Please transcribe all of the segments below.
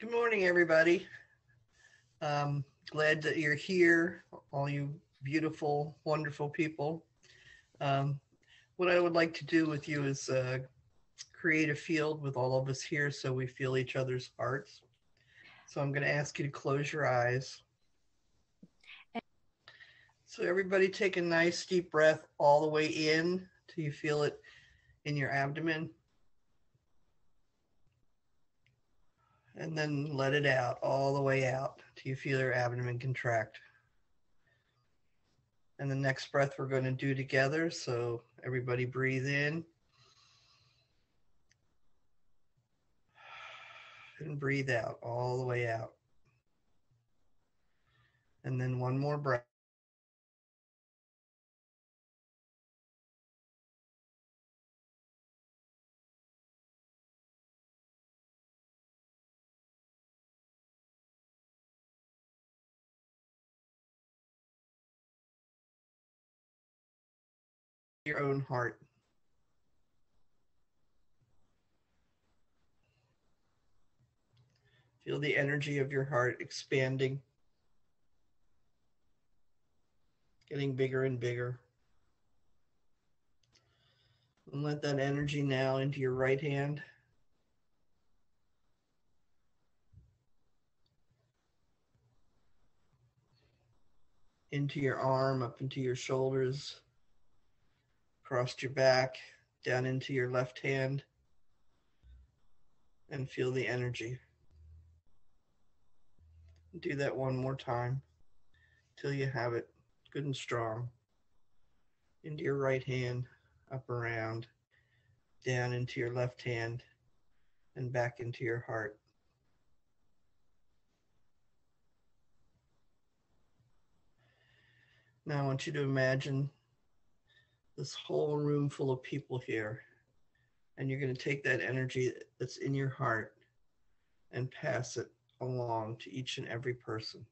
Good morning, everybody. Um, glad that you're here, all you beautiful, wonderful people. Um, what I would like to do with you is uh, create a field with all of us here so we feel each other's hearts. So I'm going to ask you to close your eyes. So everybody take a nice deep breath all the way in till you feel it in your abdomen. And then let it out all the way out till you feel your abdomen contract. And the next breath we're going to do together. So everybody breathe in. And breathe out all the way out. And then one more breath. Your own heart. Feel the energy of your heart expanding, getting bigger and bigger. And let that energy now into your right hand. Into your arm, up into your shoulders, across your back, down into your left hand, and feel the energy. Do that one more time till you have it good and strong. Into your right hand, up around, down into your left hand, and back into your heart. Now I want you to imagine this whole room full of people here, and you're going to take that energy that's in your heart and pass it along to each and every person.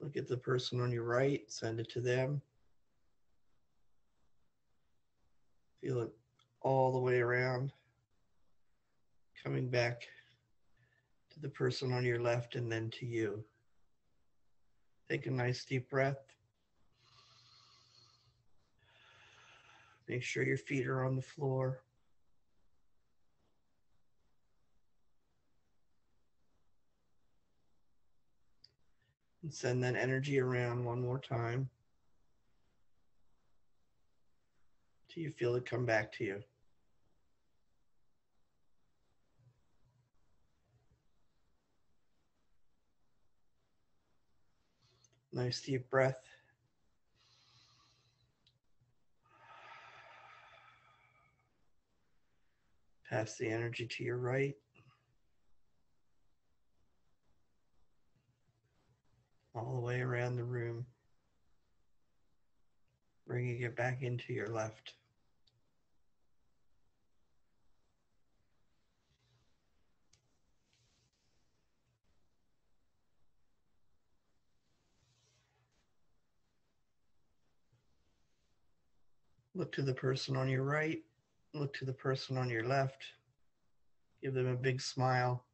Look at the person on your right, send it to them. Feel it all the way around, coming back to the person on your left and then to you. Take a nice deep breath. Make sure your feet are on the floor. And send that energy around one more time till you feel it come back to you. Nice deep breath. Pass the energy to your right. All the way around the room. Bringing it back into your left. Look to the person on your right. Look to the person on your left. Give them a big smile.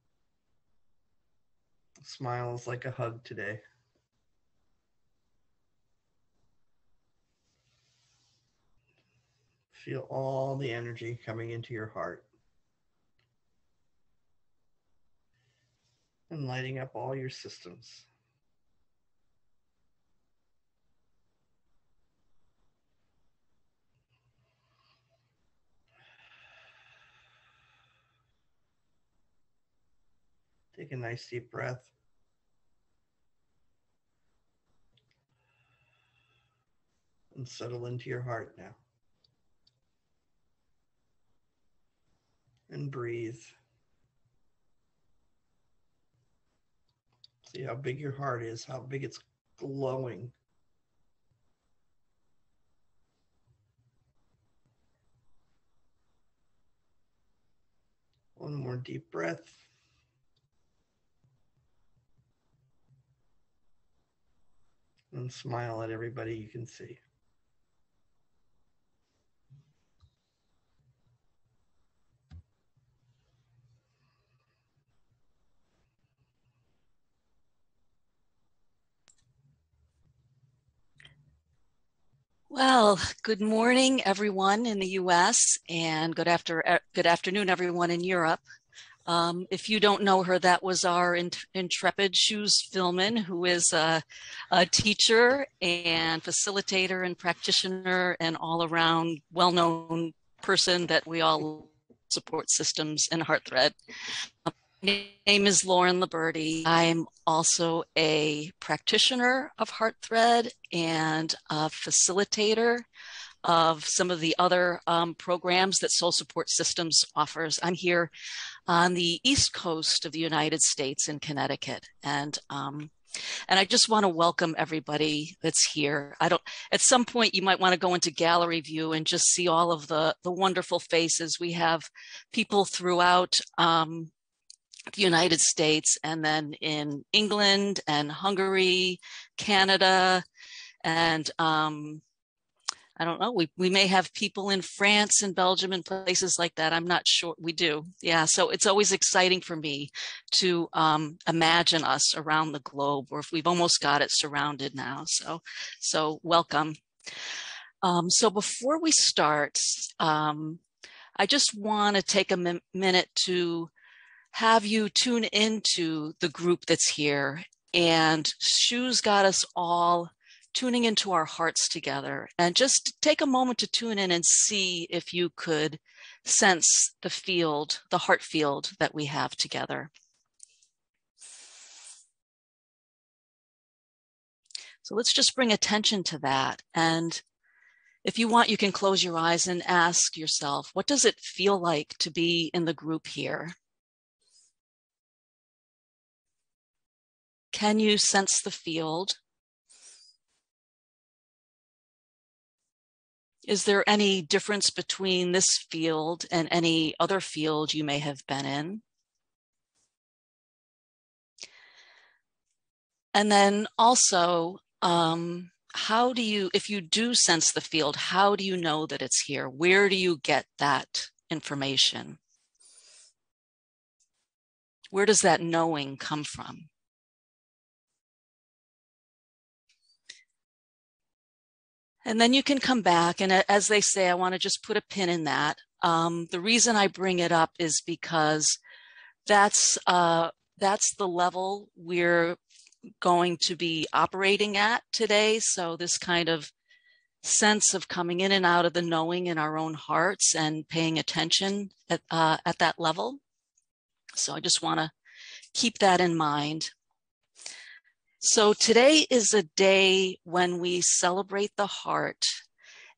A smile is like a hug today. Feel all the energy coming into your heart and lighting up all your systems. Take a nice deep breath. And settle into your heart now. And breathe. See how big your heart is, how big it's glowing. One more deep breath. and smile at everybody you can see. Well, good morning, everyone in the U.S., and good after er, good afternoon, everyone in Europe. Um, if you don't know her, that was our intrepid Shoes Filman, who is a, a, teacher and facilitator and practitioner and all around well known person that we all support systems and HeartThread. My name is Lauren Liberti. I'm also a practitioner of HeartThread and a facilitator of some of the other um, programs that Soul Support Systems offers. I'm here on the East Coast of the United States in Connecticut. And um, and I just want to welcome everybody that's here. I don't, at some point you might want to go into gallery view and just see all of the, the wonderful faces. We have people throughout um, the United States and then in England and Hungary, Canada, and um, I don't know, we, we may have people in France and Belgium and places like that. I'm not sure we do. Yeah. So it's always exciting for me to um, imagine us around the globe or if we've almost got it surrounded now. So, so welcome. Um, so before we start, um, I just want to take a minute to have you tune into the group that's here. And Shoes got us all tuning into our hearts together and just take a moment to tune in and see if you could sense the field, the heart field that we have together. So let's just bring attention to that. And if you want, you can close your eyes and ask yourself, what does it feel like to be in the group here? Can you sense the field? Is there any difference between this field and any other field you may have been in? And then also, um, how do you, if you do sense the field, how do you know that it's here? Where do you get that information? Where does that knowing come from? And then you can come back. And as they say, I want to just put a pin in that. Um, the reason I bring it up is because that's uh, that's the level we're going to be operating at today. So this kind of sense of coming in and out of the knowing in our own hearts and paying attention at, uh, at that level. So I just want to keep that in mind. So today is a day when we celebrate the heart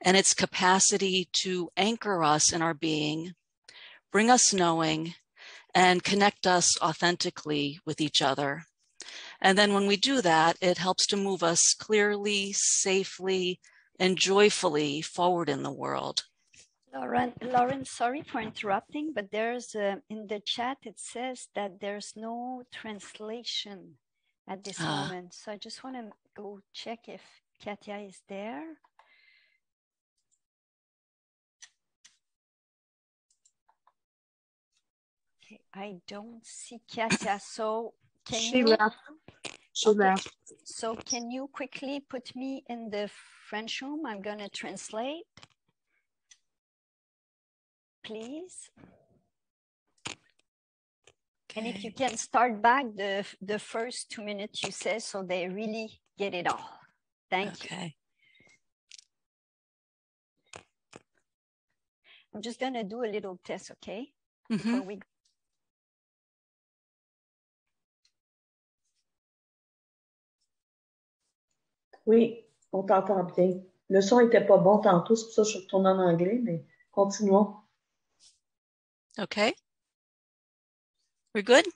and its capacity to anchor us in our being, bring us knowing, and connect us authentically with each other. And then when we do that, it helps to move us clearly, safely, and joyfully forward in the world. Lauren, Lauren, sorry for interrupting, but there's a, in the chat, it says that there's no translation at this ah. moment. So I just want to go check if Katya is there. Okay, I don't see Katya. So can she you? left. She okay. left. So can you quickly put me in the French room? I'm going to translate. Please. And if you can start back the, the first two minutes you say, so they really get it all. Thank okay. you. I'm just going to do a little test, okay? Mm-hmm. We... Oui, on t'entend bien. Le son était pas bon tantôt, c'est pour ça que je retourne en anglais, mais continuons. Okay. We're good?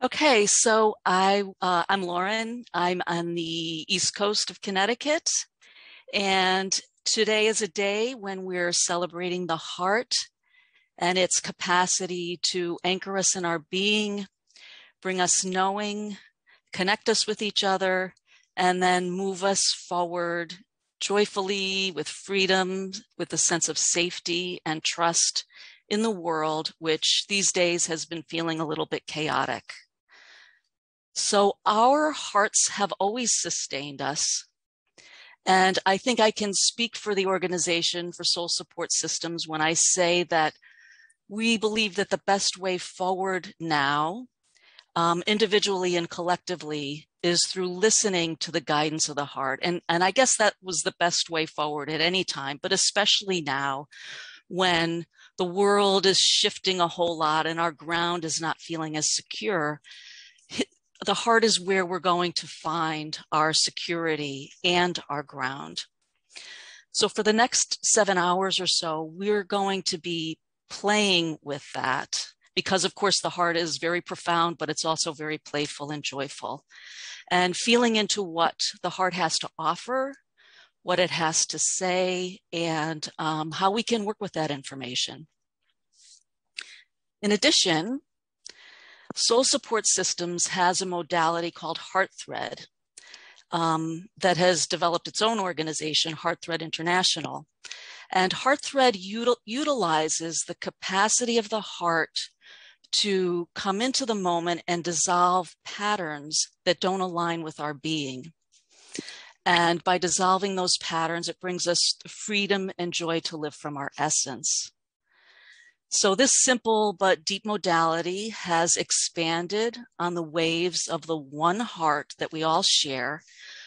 Okay, so I, uh, I'm Lauren. I'm on the East Coast of Connecticut. And today is a day when we're celebrating the heart and its capacity to anchor us in our being, bring us knowing, connect us with each other, and then move us forward joyfully with freedom, with a sense of safety and trust in the world, which these days has been feeling a little bit chaotic. So our hearts have always sustained us. And I think I can speak for the organization for soul support systems when I say that we believe that the best way forward now, um, individually and collectively, is through listening to the guidance of the heart. And, and I guess that was the best way forward at any time, but especially now when the world is shifting a whole lot and our ground is not feeling as secure. The heart is where we're going to find our security and our ground. So, for the next seven hours or so, we're going to be playing with that because, of course, the heart is very profound, but it's also very playful and joyful. And feeling into what the heart has to offer, what it has to say, and um, how we can work with that information. In addition, Soul Support Systems has a modality called HeartThread um, that has developed its own organization, HeartThread International. And HeartThread util- utilizes the capacity of the heart to come into the moment and dissolve patterns that don't align with our being. And by dissolving those patterns, it brings us freedom and joy to live from our essence. So, this simple but deep modality has expanded on the waves of the one heart that we all share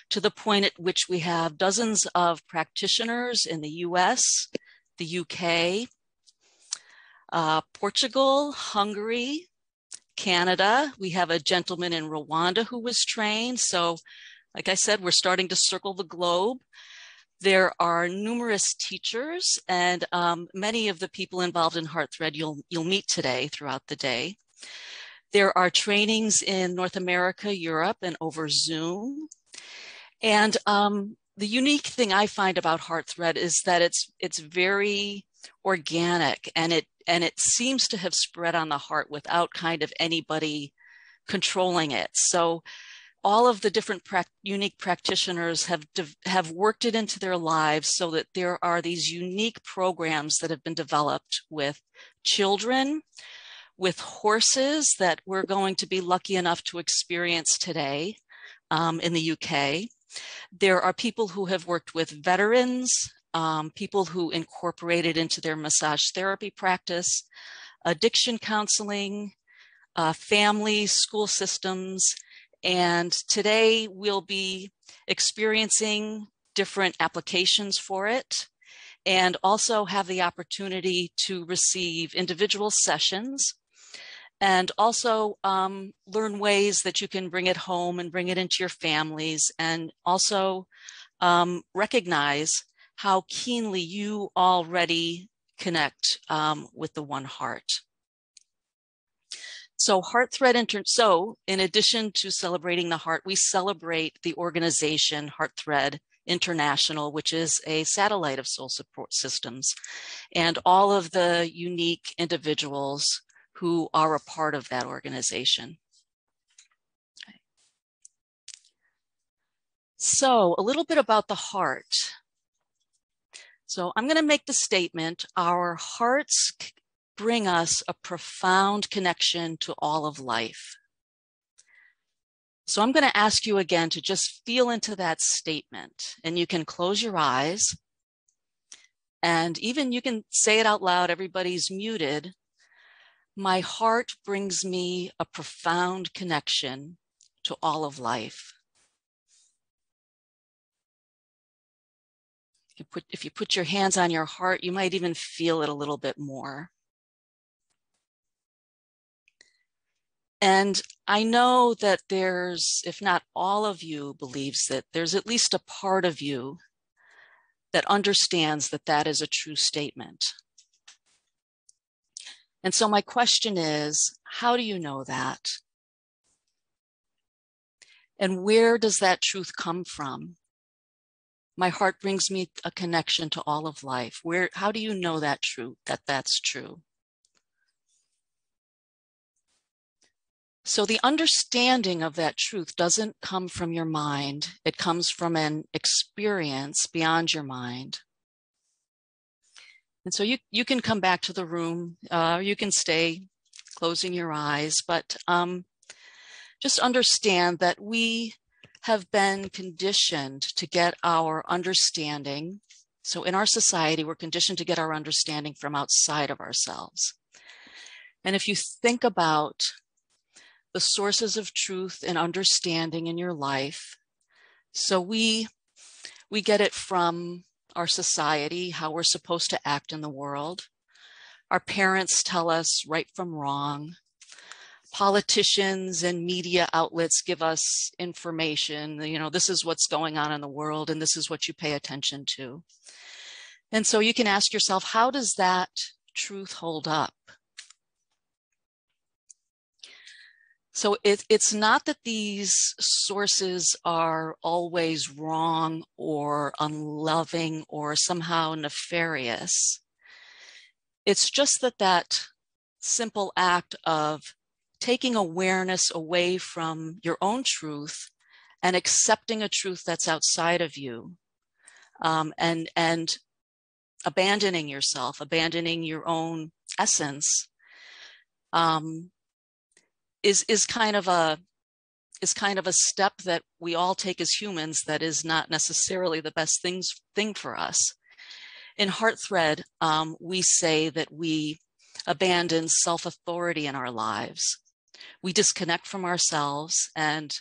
to the point at which we have dozens of practitioners in the US, the UK, uh, Portugal, Hungary, Canada. We have a gentleman in Rwanda who was trained. So, like I said, we're starting to circle the globe. There are numerous teachers, and um, many of the people involved in HeartThread you'll you'll meet today throughout the day. There are trainings in North America, Europe, and over Zoom. And um, the unique thing I find about HeartThread is that it's it's very organic and it and it seems to have spread on the heart without kind of anybody controlling it. So all of the different unique practitioners have have worked it into their lives so that there are these unique programs that have been developed with children with horses that we're going to be lucky enough to experience today um, in the UK. There are people who have worked with veterans, um, people who incorporated into their massage therapy practice, addiction counseling, uh, families, school systems. And today we'll be experiencing different applications for it and also have the opportunity to receive individual sessions and also um, learn ways that you can bring it home and bring it into your families and also um, recognize how keenly you already connect um, with the one heart. So HeartThread Inter- so in addition to celebrating the heart, we celebrate the organization HeartThread International, which is a satellite of Soul Support Systems, and all of the unique individuals who are a part of that organization. So, a little bit about the heart. So, I'm going to make the statement our hearts bring us a profound connection to all of life. So, I'm going to ask you again to just feel into that statement, and you can close your eyes. And even you can say it out loud, everybody's muted. My heart brings me a profound connection to all of life. If you, put, your hands on your heart, you might even feel it a little bit more. And I know that there's, if not all of you believes that there's at least a part of you that understands that that is a true statement. And so my question is, how do you know that? And where does that truth come from? My heart brings me a connection to all of life. Where, how do you know that true, that that's true? So the understanding of that truth doesn't come from your mind. It comes from an experience beyond your mind. And so you, you can come back to the room, uh, you can stay closing your eyes, but um, just understand that we have been conditioned to get our understanding. So in our society, we're conditioned to get our understanding from outside of ourselves. And if you think about the sources of truth and understanding in your life, so we we get it from our society, how we're supposed to act in the world. Our parents tell us right from wrong. Politicians and media outlets give us information you know this is what's going on in the world and this is what you pay attention to. And so you can ask yourself how does that truth hold up so it, it's not that these sources are always wrong or unloving or somehow nefarious. It's just that that simple act of taking awareness away from your own truth and accepting a truth that's outside of you um, and and abandoning yourself abandoning your own essence um, is is kind of a is kind of a step that we all take as humans that is not necessarily the best things thing for us in heart thread um, we say that we abandon self-authority in our lives we disconnect from ourselves and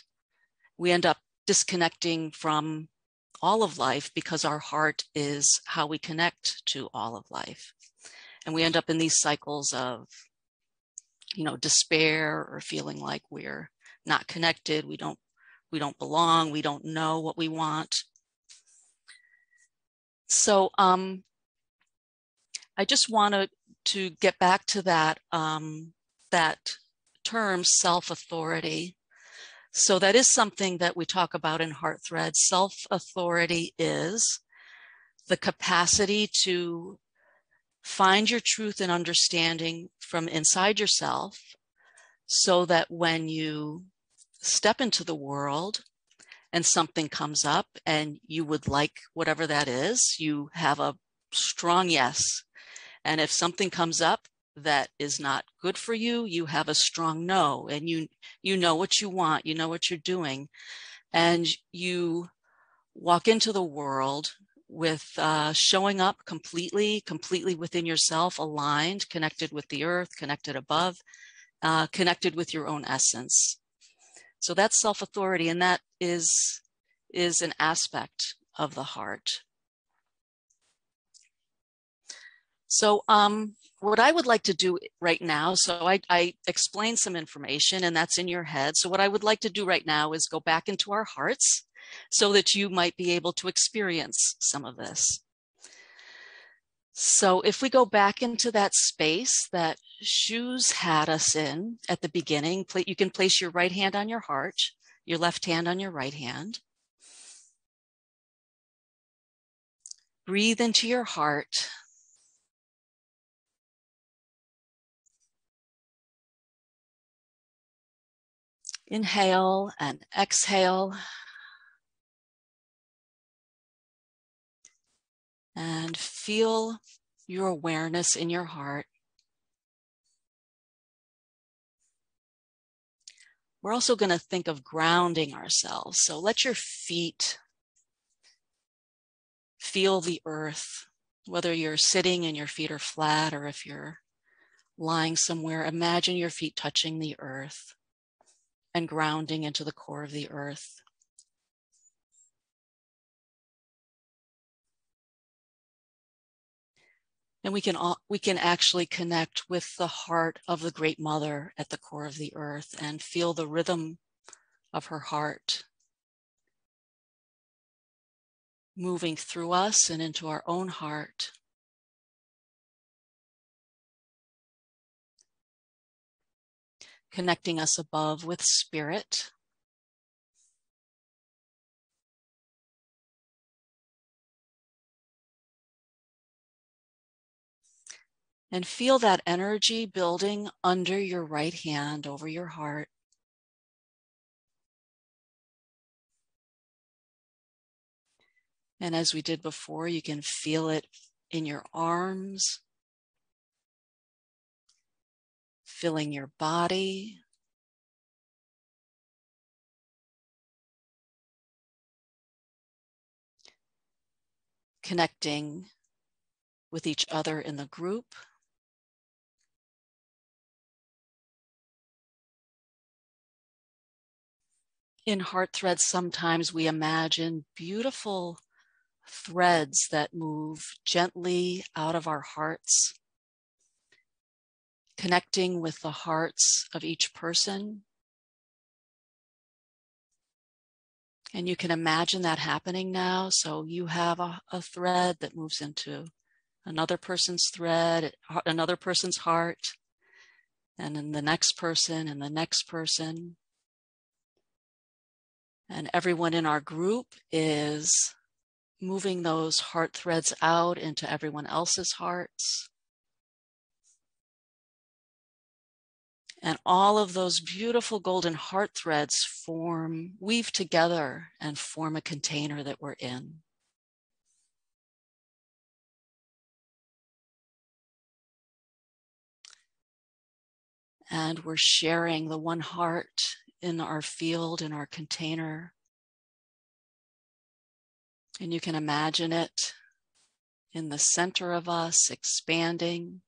we end up disconnecting from all of life because our heart is how we connect to all of life. And we end up in these cycles of, you know, despair or feeling like we're not connected, we don't we don't belong, we don't know what we want. So um I just wanted to get back to that um that term self authority. So, that is something that we talk about in Heart Thread. Self authority is the capacity to find your truth and understanding from inside yourself so that when you step into the world and something comes up and you would like whatever that is, you have a strong yes. And if something comes up that is not good for you you have a strong no and you you know what you want you know what you're doing and you walk into the world with uh, showing up completely completely within yourself aligned connected with the earth connected above uh, connected with your own essence so that's self-authority and that is is an aspect of the heart so um what I would like to do right now, so I, I explained some information and that's in your head. So what I would like to do right now is go back into our hearts so that you might be able to experience some of this. So if we go back into that space that Shoes had us in at the beginning, you can place your right hand on your heart, your left hand on your right hand. Breathe into your heart Inhale and exhale. And feel your awareness in your heart. We're also going to think of grounding ourselves. So let your feet feel the earth, whether you're sitting and your feet are flat or if you're lying somewhere, imagine your feet touching the earth and grounding into the core of the earth. And we can, all, we can actually connect with the heart of the Great Mother at the core of the earth and feel the rhythm of her heart moving through us and into our own heart. connecting us above with spirit. and feel that energy building under your right hand over your heart. And as we did before, you can feel it in your arms, filling your body. Connecting with each other in the group. In heart threads, sometimes we imagine beautiful threads that move gently out of our hearts, connecting with the hearts of each person. And you can imagine that happening now. So you have a, a thread that moves into another person's thread, another person's heart, and then the next person and the next person. And everyone in our group is moving those heart threads out into everyone else's hearts. And all of those beautiful golden heart threads form, weave together and form a container that we're in. And we're sharing the one heart in our field, in our container. And you can imagine it in the center of us, expanding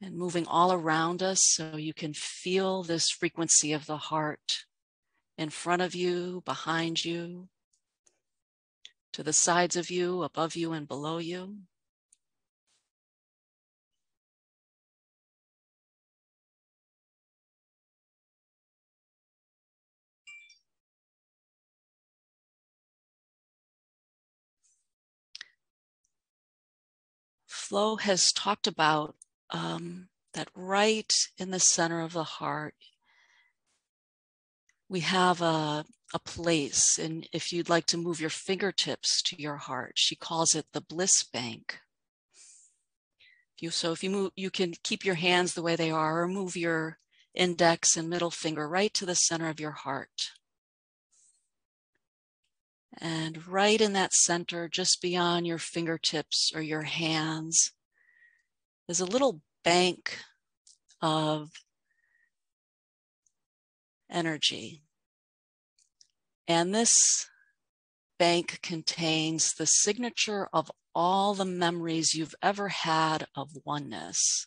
and moving all around us so you can feel this frequency of the heart in front of you, behind you, to the sides of you, above you, and below you. Flo has talked about um, that right in the center of the heart, we have a, a place. And if you'd like to move your fingertips to your heart, she calls it the bliss bank. You, so if you move, you can keep your hands the way they are or move your index and middle finger right to the center of your heart. And right in that center, just beyond your fingertips or your hands, is a little bank of energy. And this bank contains the signature of all the memories you've ever had of oneness.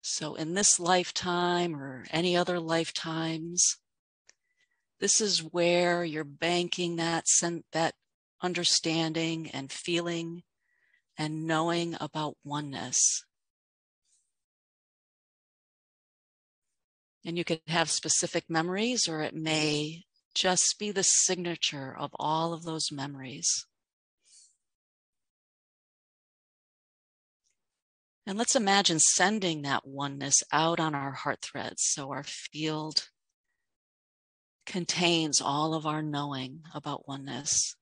So, in this lifetime or any other lifetimes, this is where you're banking that, that understanding and feeling and knowing about oneness. And you could have specific memories, or it may just be the signature of all of those memories. And let's imagine sending that oneness out on our heart threads so our field contains all of our knowing about oneness.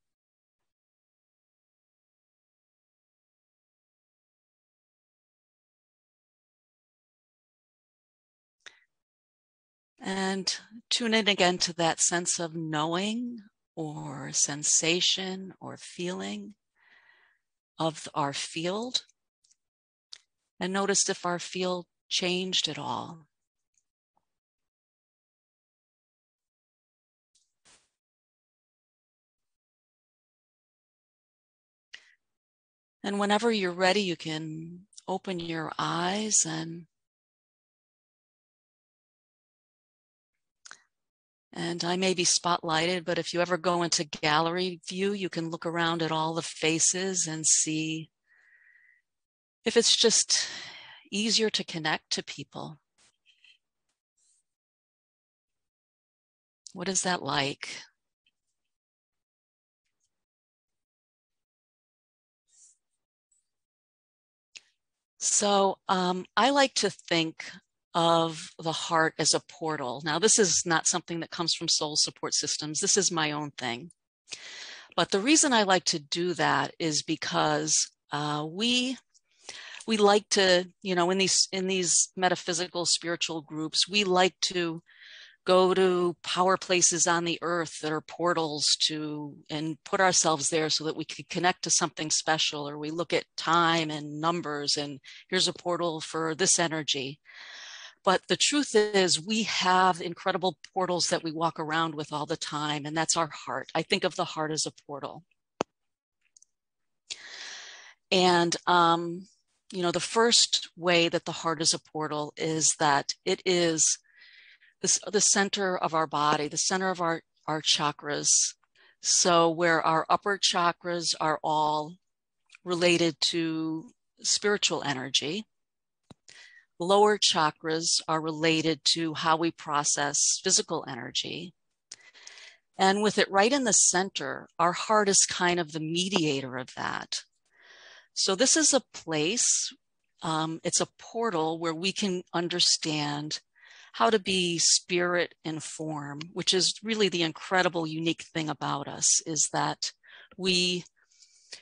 And tune in again to that sense of knowing or sensation or feeling of our field. And notice if our field changed at all. And whenever you're ready, you can open your eyes and and I may be spotlighted, but if you ever go into gallery view, you can look around at all the faces and see if it's just easier to connect to people. What is that like? So um, I like to think of the heart as a portal. Now, this is not something that comes from soul support systems. This is my own thing. But the reason I like to do that is because uh, we we like to, you know, in these in these metaphysical spiritual groups, we like to go to power places on the earth that are portals to and put ourselves there so that we could connect to something special or we look at time and numbers and here's a portal for this energy But the truth is, we have incredible portals that we walk around with all the time, and that's our heart. I think of the heart as a portal. And, um, you know, the first way that the heart is a portal is that it is the center of our body, the center of our, our chakras. So, where our upper chakras are all related to spiritual energy, lower chakras are related to how we process physical energy. And with it right in the center, our heart is kind of the mediator of that. So, this is a place, um, it's a portal where we can understand how to be spirit in form, which is really the incredible, unique thing about us is that we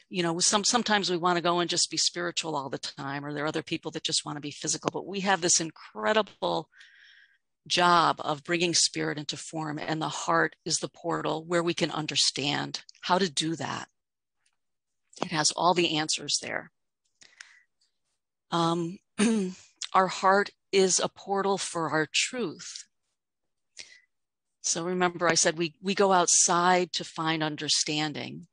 you know some sometimes we want to go and just be spiritual all the time or there are other people that just want to be physical but we have this incredible job of bringing spirit into form and the heart is the portal where we can understand how to do that. It has all the answers there. Um, our heart is a portal for our truth so remember i said we we go outside to find understanding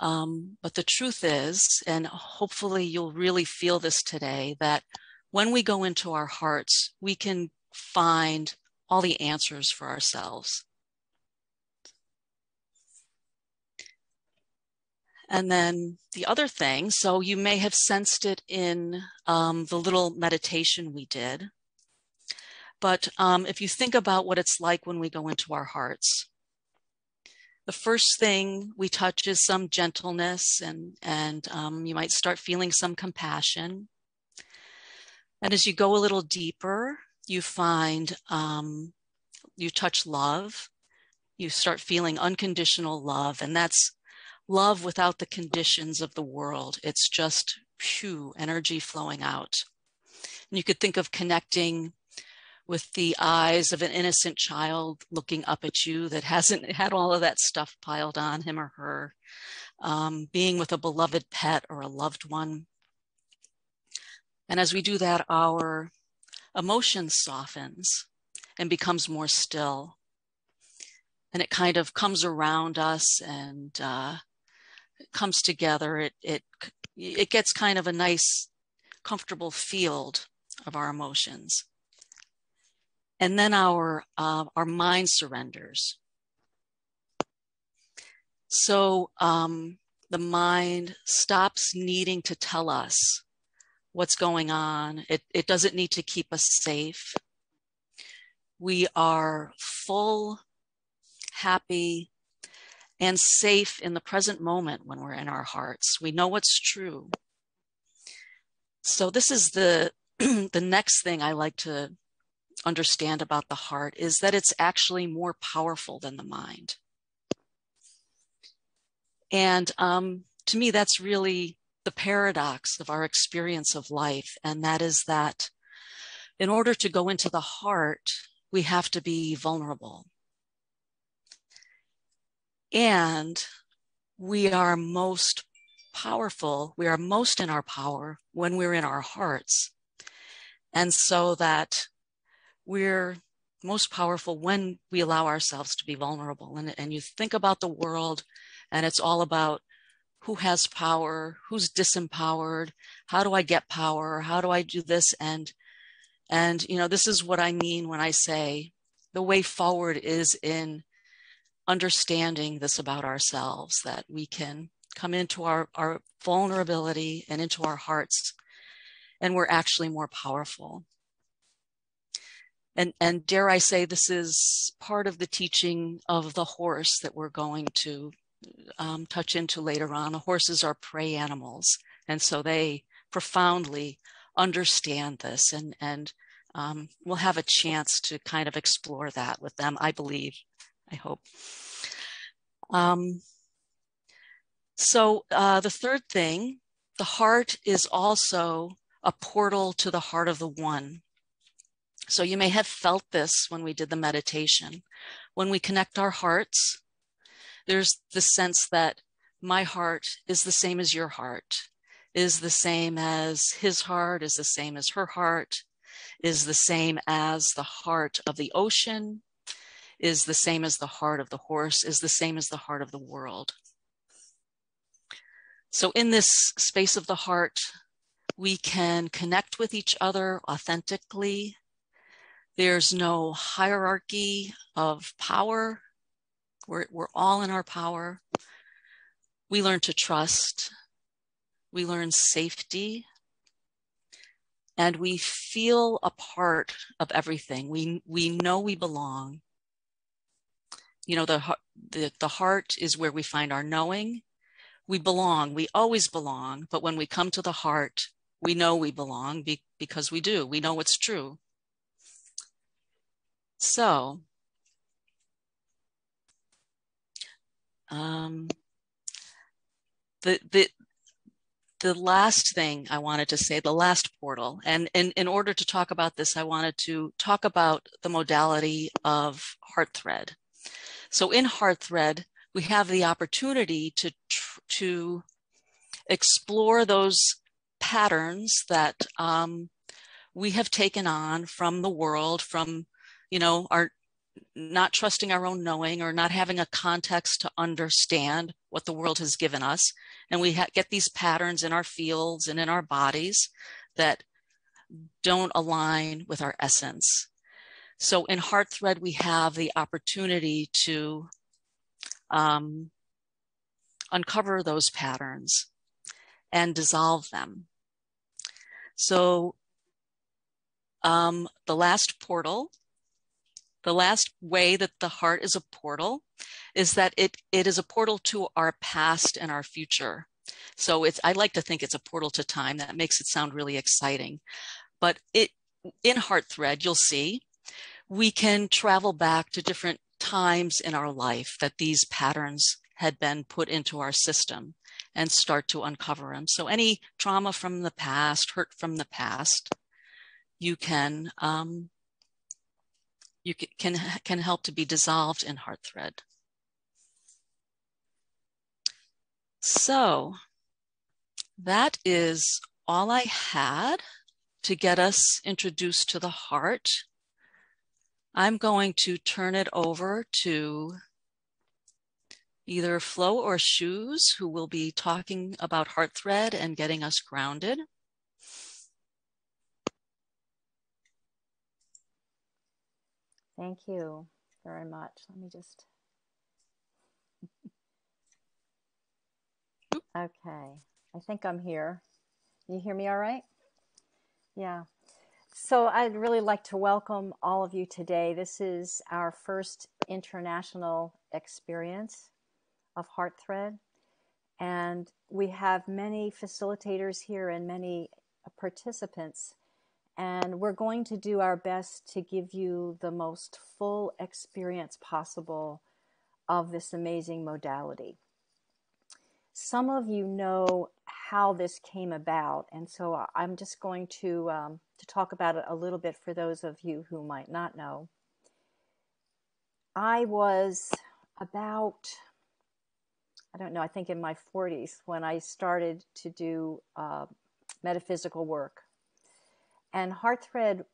um, but the truth is, and hopefully you'll really feel this today, that when we go into our hearts, we can find all the answers for ourselves. And then the other thing, so you may have sensed it in um, the little meditation we did. But um, if you think about what it's like when we go into our hearts, the first thing we touch is some gentleness and and um, you might start feeling some compassion and as you go a little deeper you find um, you touch love you start feeling unconditional love and that's love without the conditions of the world it's just pure energy flowing out and you could think of connecting with the eyes of an innocent child looking up at you that hasn't had all of that stuff piled on him or her, um, being with a beloved pet or a loved one. And as we do that, our emotion softens and becomes more still. And it kind of comes around us and uh, comes together. It, it, it gets kind of a nice, comfortable field of our emotions and then our uh, our mind surrenders. So um, the mind stops needing to tell us what's going on. It it doesn't need to keep us safe. We are full, happy, and safe in the present moment when we're in our hearts. We know what's true. So this is the the next thing I like to understand about the heart is that it's actually more powerful than the mind. And um, to me, that's really the paradox of our experience of life. And that is that in order to go into the heart, we have to be vulnerable. And we are most powerful, we are most in our power when we're in our hearts. And so that we're most powerful when we allow ourselves to be vulnerable. And, and you think about the world, and it's all about who has power, who's disempowered, how do I get power, how do I do this? And and you know, this is what I mean when I say the way forward is in understanding this about ourselves, that we can come into our, our vulnerability and into our hearts, and we're actually more powerful and and dare I say this is part of the teaching of the horse that we're going to um, touch into later on. Horses are prey animals, and so they profoundly understand this, and and um, we'll have a chance to kind of explore that with them. I believe, I hope. Um, so uh, the third thing, the heart is also a portal to the heart of the one. So you may have felt this when we did the meditation. When we connect our hearts, there's the sense that my heart is the same as your heart, is the same as his heart, is the same as her heart. is the same as the heart of the ocean, is the same as the heart of the horse, is the same as the heart of the world. So, in this space of the heart, we can connect with each other authentically. There's no hierarchy of power. We're, we're all in our power. We learn to trust. We learn safety. And we feel a part of everything. We, we know we belong. You know, the, the, the heart is where we find our knowing. We belong. We always belong. But when we come to the heart, we know we belong be, because we do. We know it's true. So, um, the the the last thing I wanted to say, the last portal, and in, in order to talk about this, I wanted to talk about the modality of heart thread. So in heart thread, we have the opportunity to to explore those patterns that um, we have taken on from the world, from you know our not trusting our own knowing or not having a context to understand what the world has given us, and we get these patterns in our fields and in our bodies that don't align with our essence. So in Heart Thread, we have the opportunity to um, uncover those patterns and dissolve them. So um, the last portal, the last way that the heart is a portal is that it, it is a portal to our past and our future. So it's, I like to think it's a portal to time. That makes it sound really exciting. But it, in Heart Thread, you'll see we can travel back to different times in our life that these patterns had been put into our system and start to uncover them. So any trauma from the past, hurt from the past, you can um, you can can help to be dissolved in heart thread. So that is all I had to get us introduced to the heart. I'm going to turn it over to either Flo or Shoes, who will be talking about Heart Thread and getting us grounded. Thank you very much. Let me just. okay, I think I'm here. You hear me all right? Yeah. So I'd really like to welcome all of you today. This is our first international experience of Heart Thread. And we have many facilitators here and many participants. And we're going to do our best to give you the most full experience possible of this amazing modality. Some of you know how this came about, and so I'm just going to um, to talk about it a little bit for those of you who might not know. I was about I don't know, I think in my 40s when I started to do uh, metaphysical work. And Heart Thread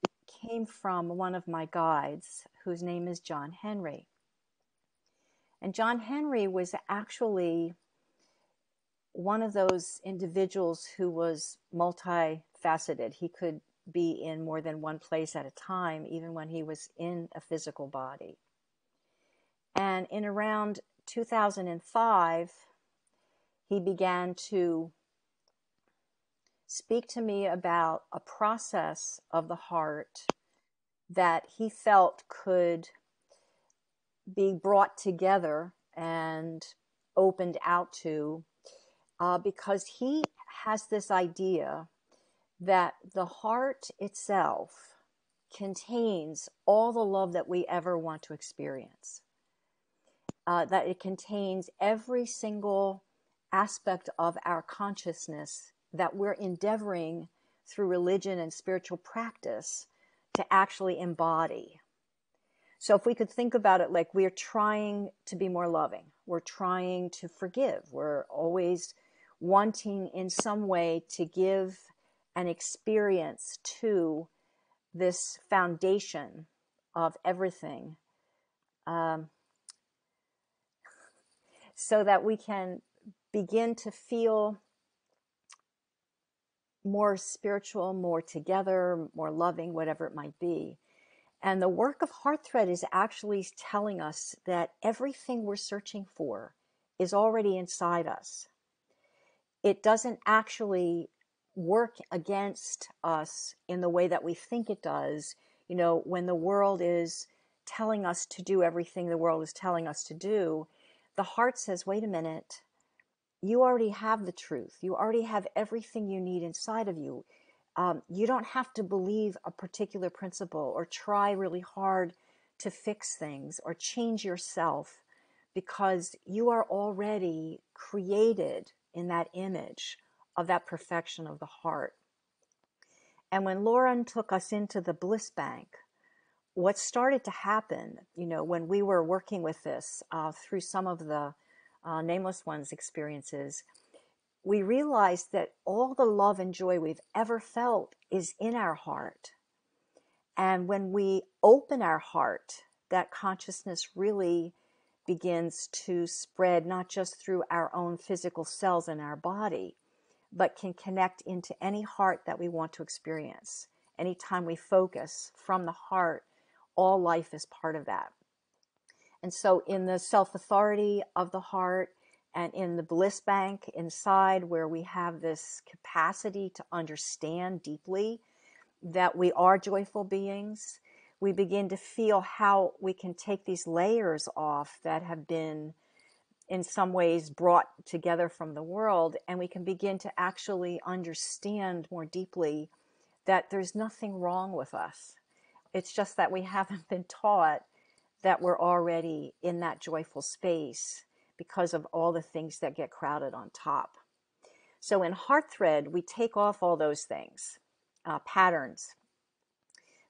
came from one of my guides whose name is John Henry. And John Henry was actually one of those individuals who was multifaceted. He could be in more than one place at a time, even when he was in a physical body. And in around 2005, he began to speak to me about a process of the heart that he felt could be brought together and opened out to uh, because he has this idea that the heart itself contains all the love that we ever want to experience uh, that it contains every single aspect of our consciousness that we're endeavoring through religion and spiritual practice to actually embody. So, if we could think about it like we're trying to be more loving, we're trying to forgive, we're always wanting in some way to give an experience to this foundation of everything um, so that we can begin to feel more spiritual, more together, more loving, whatever it might be. And the work of Heart Thread is actually telling us that everything we're searching for is already inside us. It doesn't actually work against us in the way that we think it does. You know, when the world is telling us to do everything the world is telling us to do, the heart says, wait a minute, you already have the truth. You already have everything you need inside of you. Um, you don't have to believe a particular principle or try really hard to fix things or change yourself because you are already created in that image of that perfection of the heart. And when Lauren took us into the bliss bank, what started to happen, you know, when we were working with this uh, through some of the uh, Nameless Ones experiences, we realized that all the love and joy we've ever felt is in our heart. And when we open our heart, that consciousness really begins to spread not just through our own physical cells in our body, but can connect into any heart that we want to experience. Anytime we focus from the heart, all life is part of that. And so, in the self authority of the heart and in the bliss bank inside, where we have this capacity to understand deeply that we are joyful beings, we begin to feel how we can take these layers off that have been in some ways brought together from the world and we can begin to actually understand more deeply that there's nothing wrong with us. It's just that we haven't been taught that we're already in that joyful space because of all the things that get crowded on top. So in heart thread we take off all those things uh, patterns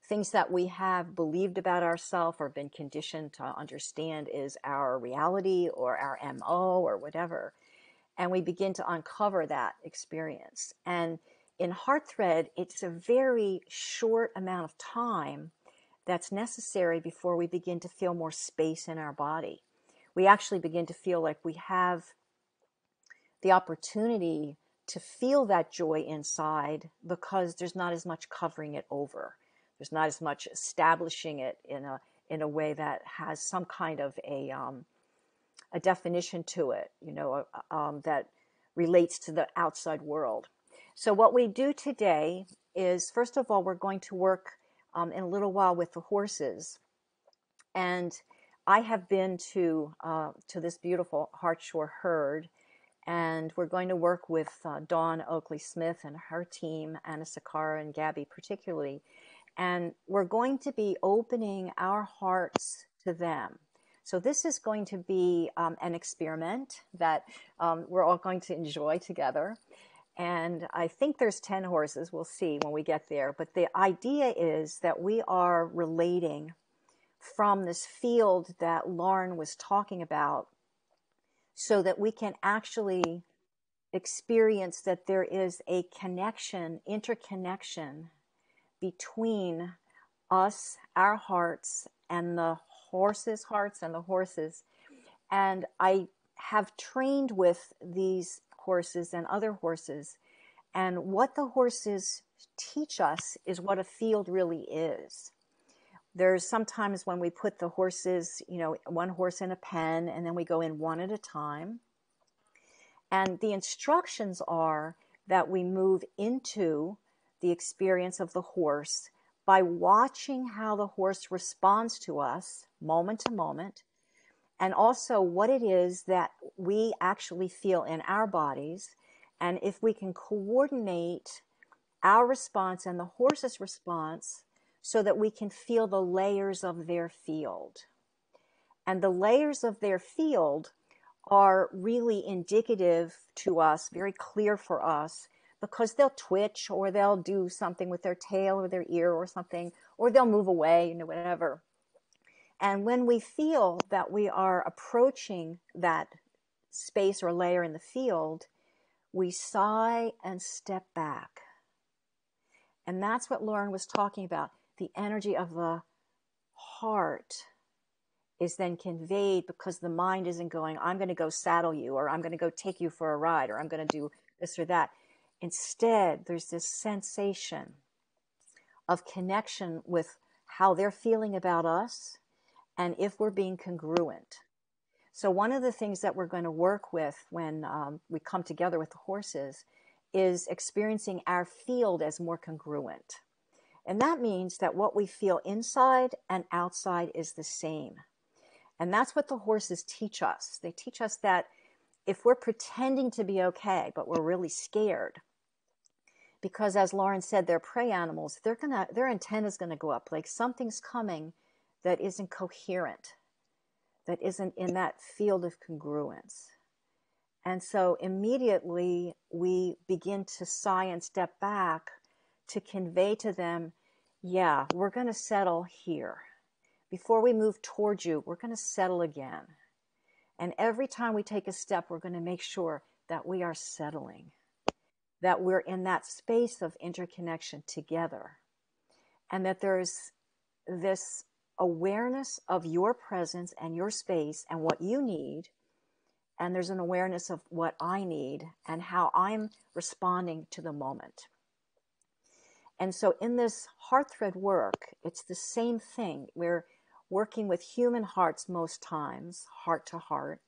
things that we have believed about ourselves or been conditioned to understand is our reality or our MO or whatever. And we begin to uncover that experience. And in Heart Thread, it's a very short amount of time that's necessary before we begin to feel more space in our body. We actually begin to feel like we have the opportunity to feel that joy inside because there's not as much covering it over there's not as much establishing it in a in a way that has some kind of a um, a definition to it, you know, uh, um, that relates to the outside world. So what we do today is, first of all, we're going to work um, in a little while with the horses, and I have been to uh, to this beautiful Hartshore herd, and we're going to work with uh, Dawn Oakley Smith and her team, Anna Sakara and Gabby particularly, and we're going to be opening our hearts to them. So this is going to be um, an experiment that um, we're all going to enjoy together. And I think there's 10 horses. We'll see when we get there. But the idea is that we are relating from this field that Lauren was talking about so that we can actually experience that there is a connection, interconnection between us, our hearts, and the horses' hearts and the horses. And I have trained with these horses and other horses. And what the horses teach us is what a field really is. There's sometimes when we put the horses, you know, one horse in a pen and then we go in one at a time. And the instructions are that we move into the experience of the horse by watching how the horse responds to us moment to moment, and also what it is that we actually feel in our bodies. And if we can coordinate our response and the horse's response so that we can feel the layers of their field. And the layers of their field are really indicative to us, very clear for us because they'll twitch or they'll do something with their tail or their ear or something, or they'll move away, you know, whatever. And when we feel that we are approaching that space or layer in the field, we sigh and step back. And that's what Lauren was talking about. the energy of the heart is then conveyed because the mind isn't going, I'm going to go saddle you, or I'm going to go take you for a ride, or I'm going to do this or that. Instead, there's this sensation of connection with how they're feeling about us and if we're being congruent. So, one of the things that we're going to work with when um, we come together with the horses is experiencing our field as more congruent. And that means that what we feel inside and outside is the same. And that's what the horses teach us. They teach us that if we're pretending to be okay, but we're really scared, because as Lauren said, they're prey animals, they're gonna their antenna is gonna go up. Like something's coming that isn't coherent, that isn't in that field of congruence. And so immediately we begin to sigh and step back to convey to them, yeah, we're going to settle here. Before we move towards you, we're going to settle again. And every time we take a step, we're going to make sure that we are settling, that we're in that space of interconnection together, and that there's this awareness of your presence and your space and what you need. And there's an awareness of what I need and how I'm responding to the moment. And so in this heart thread work, it's the same thing. We're working with human hearts most times, heart to heart.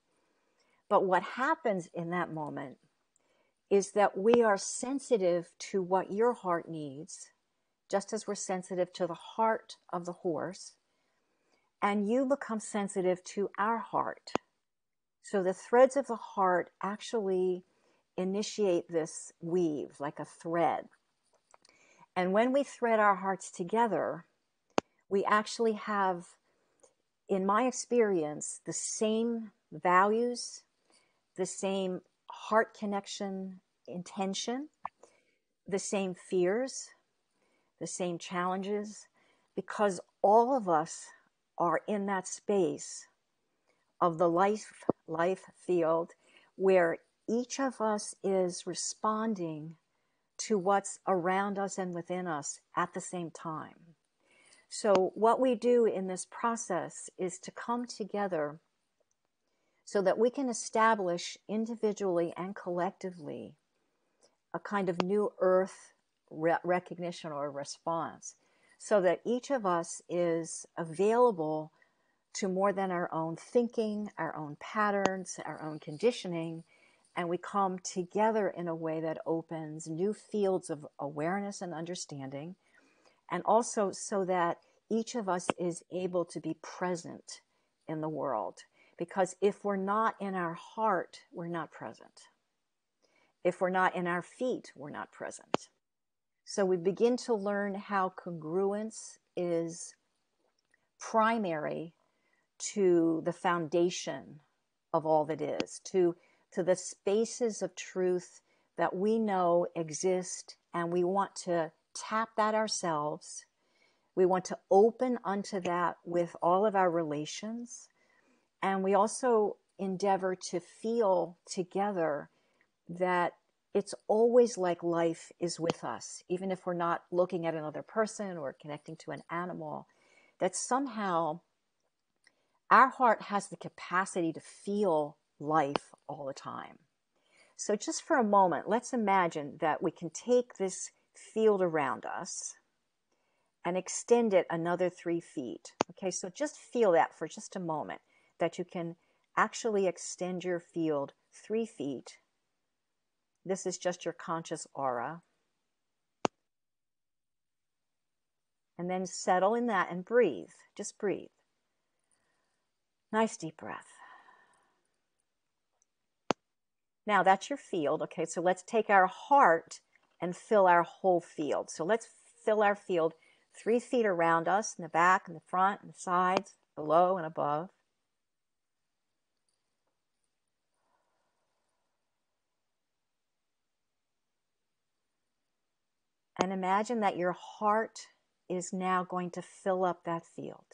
But what happens in that moment is that we are sensitive to what your heart needs, just as we're sensitive to the heart of the horse. And you become sensitive to our heart. So the threads of the heart actually initiate this weave like a thread. And when we thread our hearts together, we actually have, in my experience, the same values, the same heart connection intention, the same fears, the same challenges, because all of us are in that space of the life life field where each of us is responding to what's around us and within us at the same time. So, what we do in this process is to come together so that we can establish individually and collectively a kind of new earth re- recognition or response so that each of us is available to more than our own thinking, our own patterns, our own conditioning, and we come together in a way that opens new fields of awareness and understanding, and also so that each of us is able to be present in the world. Because if we're not in our heart, we're not present. If we're not in our feet, we're not present. So we begin to learn how congruence is primary to the foundation of all that is, to, to the spaces of truth that we know exist, and we want to tap that ourselves. We want to open unto that with all of our relations. And we also endeavor to feel together that it's always like life is with us, even if we're not looking at another person or connecting to an animal, that somehow our heart has the capacity to feel life all the time. So, just for a moment, let's imagine that we can take this field around us and extend it another three feet. Okay, so just feel that for just a moment that you can actually extend your field three feet this is just your conscious aura. And then settle in that and breathe. Just breathe. Nice deep breath. Now that's your field. Okay, so let's take our heart and fill our whole field. So let's fill our field three feet around us in the back, in the front, and the sides, below and above. And imagine that your heart is now going to fill up that field.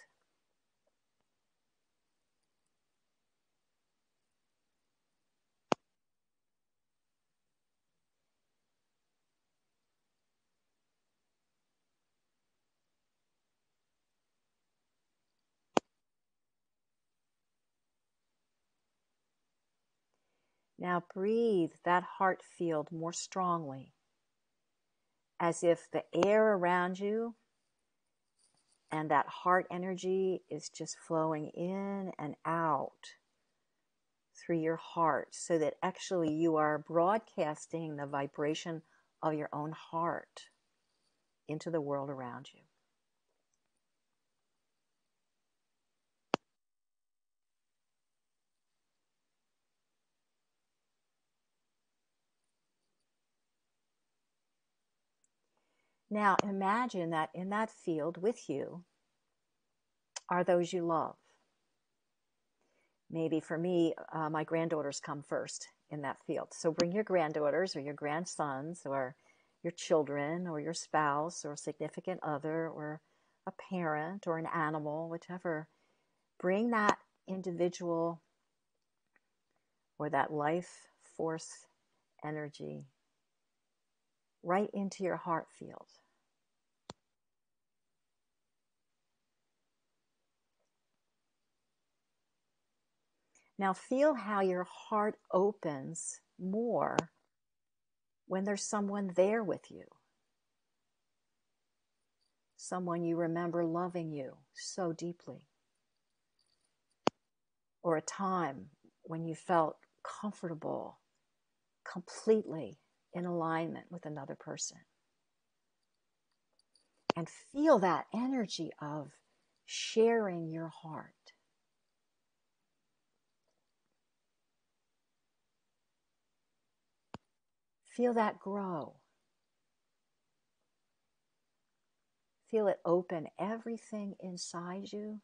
Now breathe that heart field more strongly as if the air around you and that heart energy is just flowing in and out through your heart so that actually you are broadcasting the vibration of your own heart into the world around you. Now imagine that in that field with you are those you love. Maybe for me, uh, my granddaughters come first in that field. So bring your granddaughters or your grandsons or your children or your spouse or significant other or a parent or an animal, whichever. Bring that individual or that life force energy right into your heart field. Now feel how your heart opens more when there's someone there with you. Someone you remember loving you so deeply. Or a time when you felt comfortable, completely in alignment with another person. And feel that energy of sharing your heart. Feel that grow. Feel it open everything inside you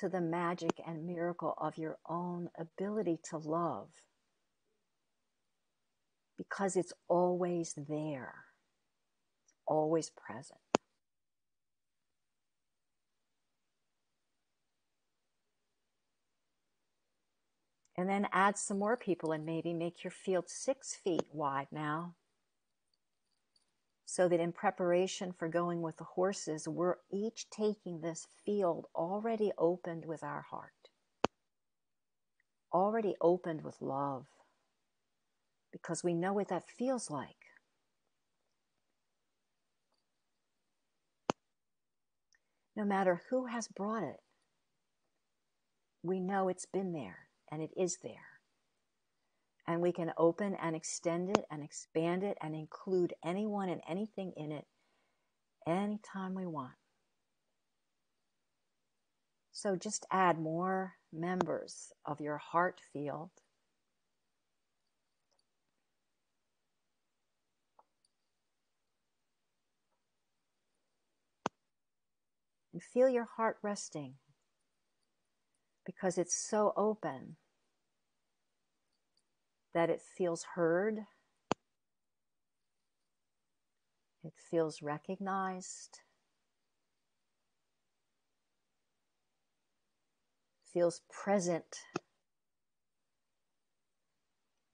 to the magic and miracle of your own ability to love because it's always there, it's always present. And then add some more people and maybe make your field six feet wide now. So that in preparation for going with the horses, we're each taking this field already opened with our heart, already opened with love, because we know what that feels like. No matter who has brought it, we know it's been there and it is there. And we can open and extend it and expand it and include anyone and anything in it anytime we want. So just add more members of your heart field. And feel your heart resting because it's so open that it feels heard, it feels recognized, feels present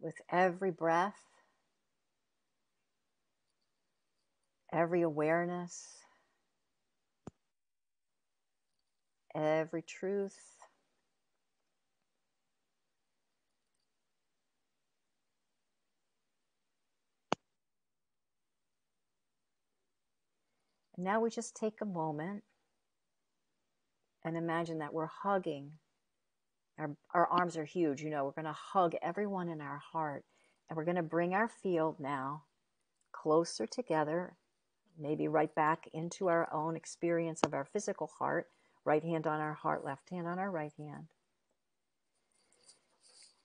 with every breath, every awareness, every truth. Now we just take a moment and imagine that we're hugging. Our, our arms are huge, you know, we're going to hug everyone in our heart. And we're going to bring our field now closer together, maybe right back into our own experience of our physical heart. Right hand on our heart, left hand on our right hand.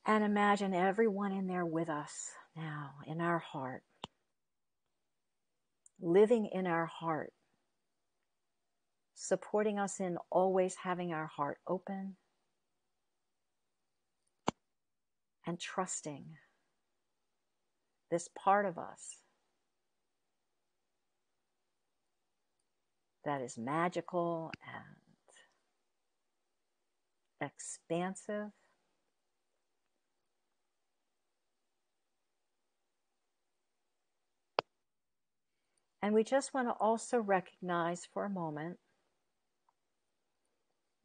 And imagine everyone in there with us now, in our heart, living in our heart supporting us in always having our heart open and trusting this part of us that is magical and expansive. And we just want to also recognize for a moment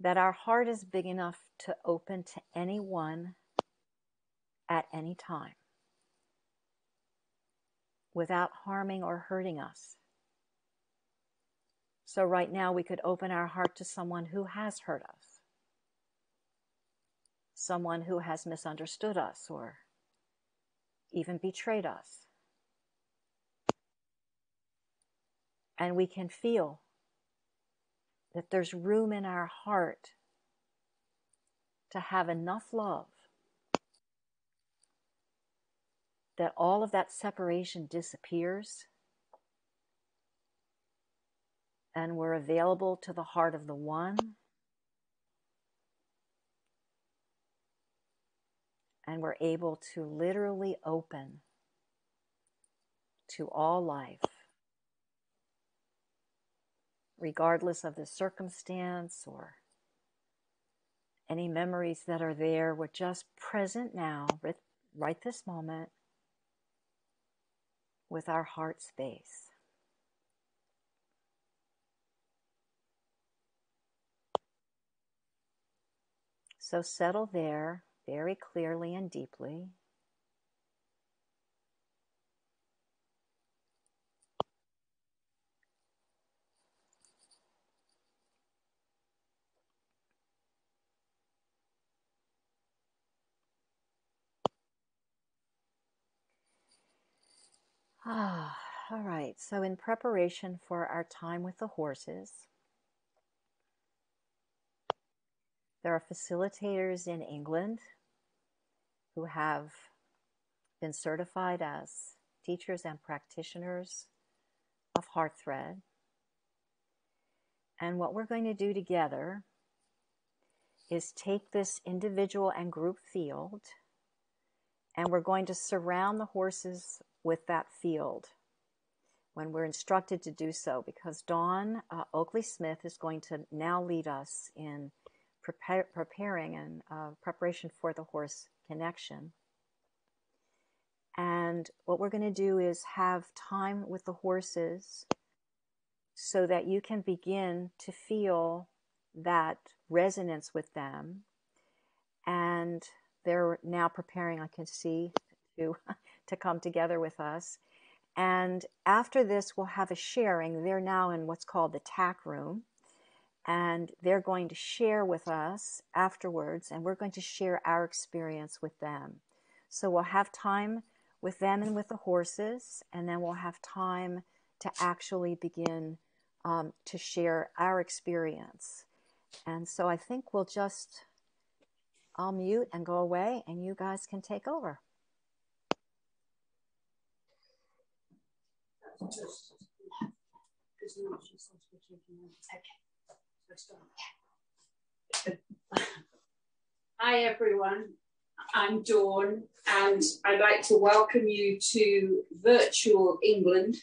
that our heart is big enough to open to anyone at any time without harming or hurting us. So, right now, we could open our heart to someone who has hurt us, someone who has misunderstood us or even betrayed us. And we can feel that there's room in our heart to have enough love that all of that separation disappears and we're available to the heart of the one. And we're able to literally open to all life, regardless of the circumstance or any memories that are there. We're just present now, right this moment, with our heart space. So settle there very clearly and deeply. Ah, all right. So, in preparation for our time with the horses, There are facilitators in England who have been certified as teachers and practitioners of Heartthread. And what we're going to do together is take this individual and group field and we're going to surround the horses with that field when we're instructed to do so because Dawn uh, Oakley Smith is going to now lead us in prepare, preparing and uh, preparation for the horse connection. And what we're going to do is have time with the horses so that you can begin to feel that resonance with them. And they're now preparing, I can see, to, come together with us. And after this, we'll have a sharing. They're now in what's called the tack room and they're going to share with us afterwards, and we're going to share our experience with them. So we'll have time with them and with the horses, and then we'll have time to actually begin um, to share our experience. And so I think we'll just, I'll mute and go away, and you guys can take over. Hi everyone, I'm Dawn and I'd like to welcome you to virtual England,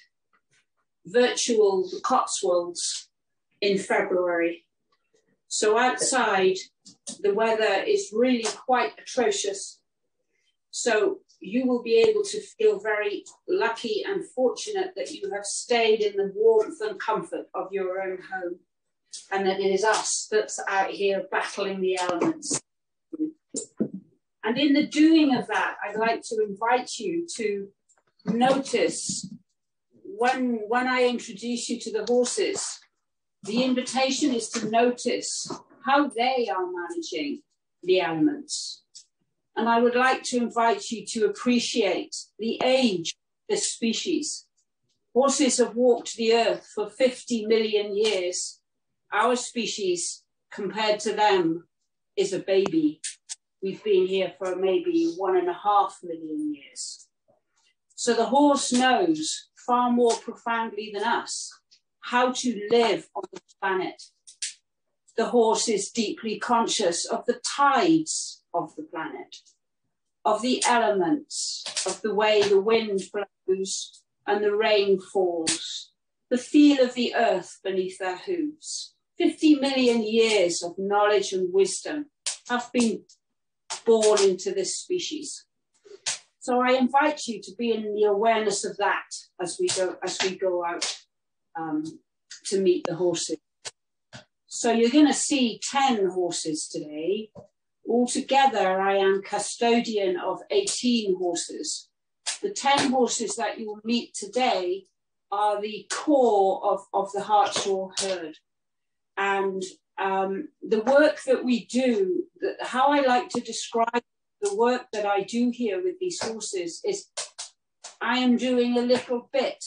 virtual the Cotswolds in February. So outside the weather is really quite atrocious. So you will be able to feel very lucky and fortunate that you have stayed in the warmth and comfort of your own home and that it is us that's out here battling the elements. And in the doing of that, I'd like to invite you to notice when, when I introduce you to the horses, the invitation is to notice how they are managing the elements. And I would like to invite you to appreciate the age of this species. Horses have walked the earth for 50 million years our species compared to them is a baby. We've been here for maybe one and a half million years. So the horse knows far more profoundly than us how to live on the planet. The horse is deeply conscious of the tides of the planet, of the elements, of the way the wind blows and the rain falls, the feel of the earth beneath their hooves. 50 million years of knowledge and wisdom have been born into this species. So I invite you to be in the awareness of that as we go as we go out um, to meet the horses. So you're going to see 10 horses today. Altogether, I am custodian of 18 horses. The 10 horses that you will meet today are the core of, of the Hartshaw herd. And um, the work that we do, how I like to describe the work that I do here with these horses is I am doing a little bit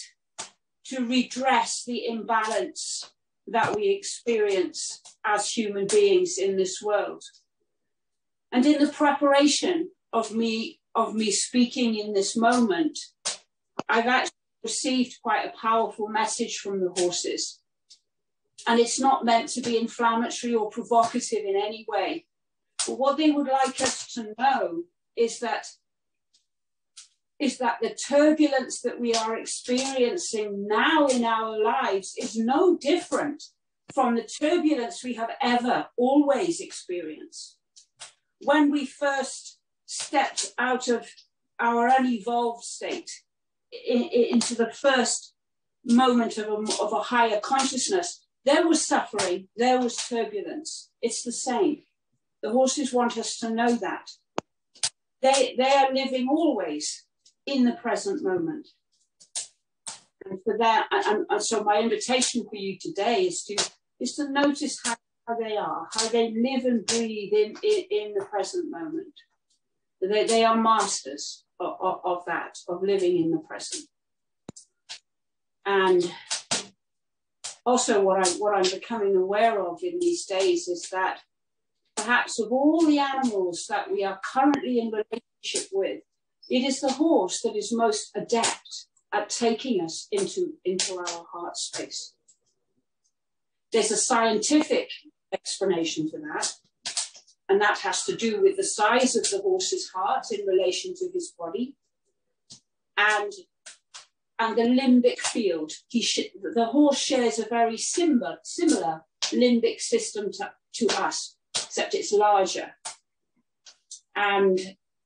to redress the imbalance that we experience as human beings in this world. And in the preparation of me of me speaking in this moment, I've actually received quite a powerful message from the horses. And it's not meant to be inflammatory or provocative in any way. But what they would like us to know is that is that the turbulence that we are experiencing now in our lives is no different from the turbulence we have ever always experienced. When we first stepped out of our unevolved state in, in, into the first moment of a, of a higher consciousness, there was suffering, there was turbulence. It's the same. The horses want us to know that. They, they are living always in the present moment. And for that, and, and so my invitation for you today is to is to notice how, how they are, how they live and breathe in, in, in the present moment. They, they are masters of, of, of that, of living in the present. And also what I what I'm becoming aware of in these days is that perhaps of all the animals that we are currently in relationship with, it is the horse that is most adept at taking us into, into our heart space. There's a scientific explanation for that, and that has to do with the size of the horse's heart in relation to his body and and the limbic field. He the horse shares a very similar, similar limbic system to, to us, except it's larger. And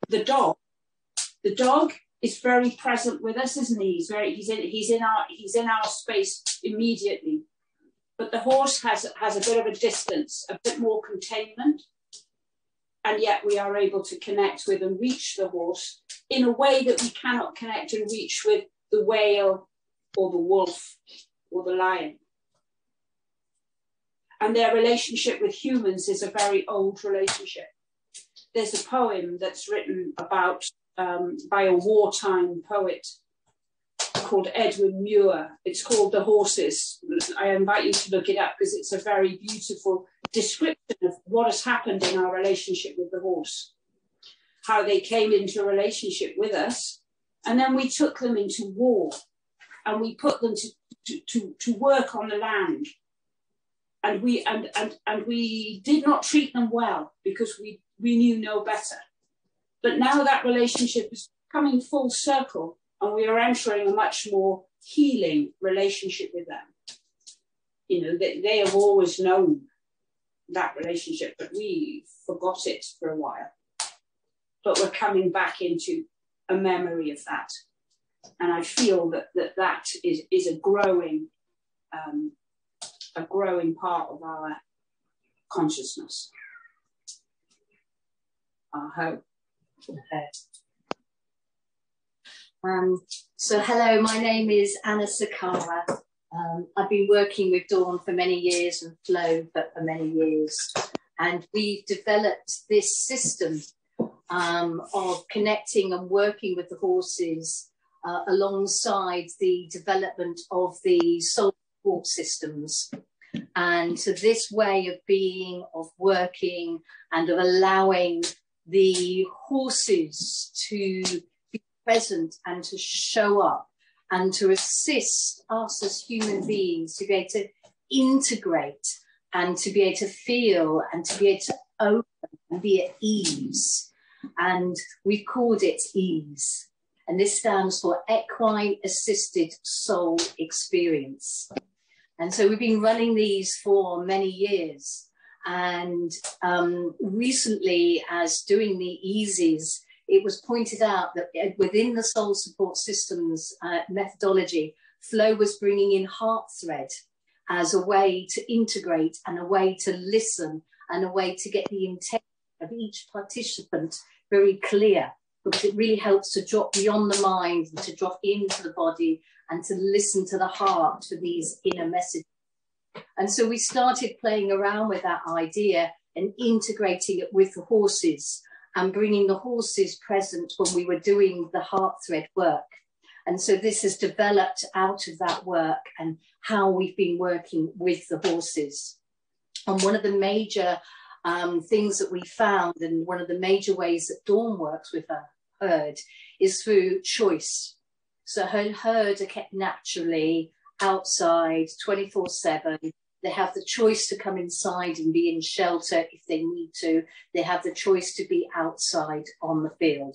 the dog, the dog is very present with us, isn't he? He's very he's in he's in our he's in our space immediately. But the horse has has a bit of a distance, a bit more containment and yet we are able to connect with and reach the horse in a way that we cannot connect and reach with the whale or the wolf or the lion. And their relationship with humans is a very old relationship. There's a poem that's written about um, by a wartime poet called Edwin Muir. It's called The Horses. I invite you to look it up because it's a very beautiful description of what has happened in our relationship with the horse, how they came into a relationship with us, and then we took them into war and we put them to, to, to, to work on the land. And we and, and and we did not treat them well because we, we knew no better. But now that relationship is coming full circle and we are entering a much more healing relationship with them. You know, they, they have always known that relationship, but we forgot it for a while. But we're coming back into a memory of that. And I feel that that, that is, is a growing um, a growing part of our consciousness. I hope. Um, so hello, my name is Anna Sakara. Um, I've been working with Dawn for many years and Flo for, for many years. And we've developed this system um, of connecting and working with the horses uh, alongside the development of the soul support systems. And so this way of being, of working, and of allowing the horses to present and to show up and to assist us as human beings to be able to integrate and to be able to feel and to be able to open and be at ease. And we've called it ease. And this stands for Equine Assisted Soul Experience. And so we've been running these for many years. And um, recently, as doing the eases, it was pointed out that uh, within the soul support systems uh, methodology, flow was bringing in heart thread as a way to integrate and a way to listen and a way to get the intent of each participant very clear because it really helps to drop beyond the mind and to drop into the body and to listen to the heart for these inner messages. And so we started playing around with that idea and integrating it with the horses and bringing the horses present when we were doing the heart thread work. And so this has developed out of that work and how we've been working with the horses. And one of the major um, things that we found, and one of the major ways that Dawn works with her herd, is through choice. So her herd are kept naturally outside 24 7. They have the choice to come inside and be in shelter if they need to. They have the choice to be outside on the field.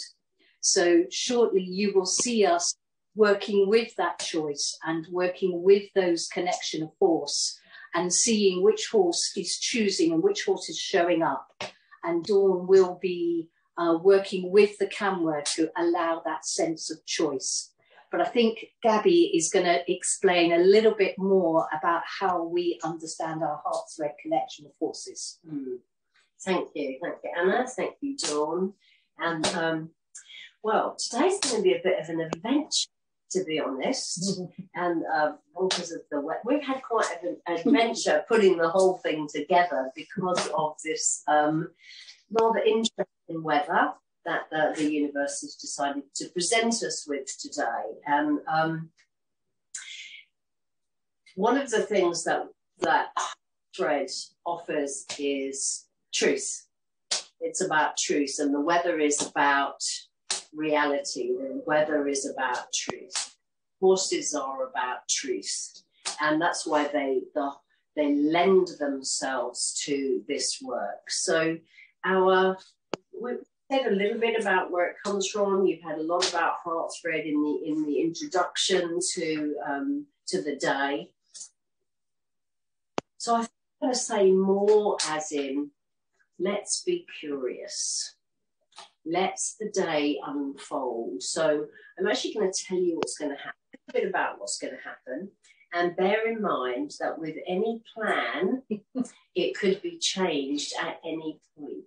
So shortly you will see us working with that choice and working with those connection of force and seeing which horse is choosing and which horse is showing up. And Dawn will be uh, working with the camera to allow that sense of choice. But I think Gabby is going to explain a little bit more about how we understand our heart's thread connection of horses. Mm. Thank you. Thank you, Anna. Thank you, Dawn. And um, well, today's going to be a bit of an adventure to be honest. and uh, because of the wet, we've had quite an adventure putting the whole thing together because of this um, rather interesting weather that the, the universe has decided to present us with today. And um, one of the things that that thread offers is truth. It's about truth, and the weather is about reality. The weather is about truth. Horses are about truth, and that's why they the, they lend themselves to this work. So our said a little bit about where it comes from. You've had a lot about heart thread in the in the introduction to um, to the day. So I'm going to say more as in, let's be curious. Let's the day unfold. So I'm actually going to tell you what's going to happen, a bit about what's going to happen. And bear in mind that with any plan, it could be changed at any point.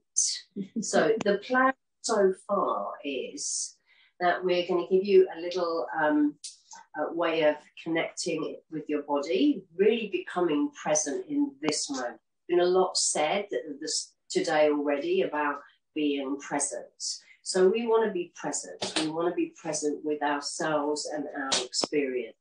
so the plan so far is that we're going to give you a little um, uh, way of connecting with your body, really becoming present in this moment. Been a lot said this today already about being present. So we want to be present. We want to be present with ourselves and our experience.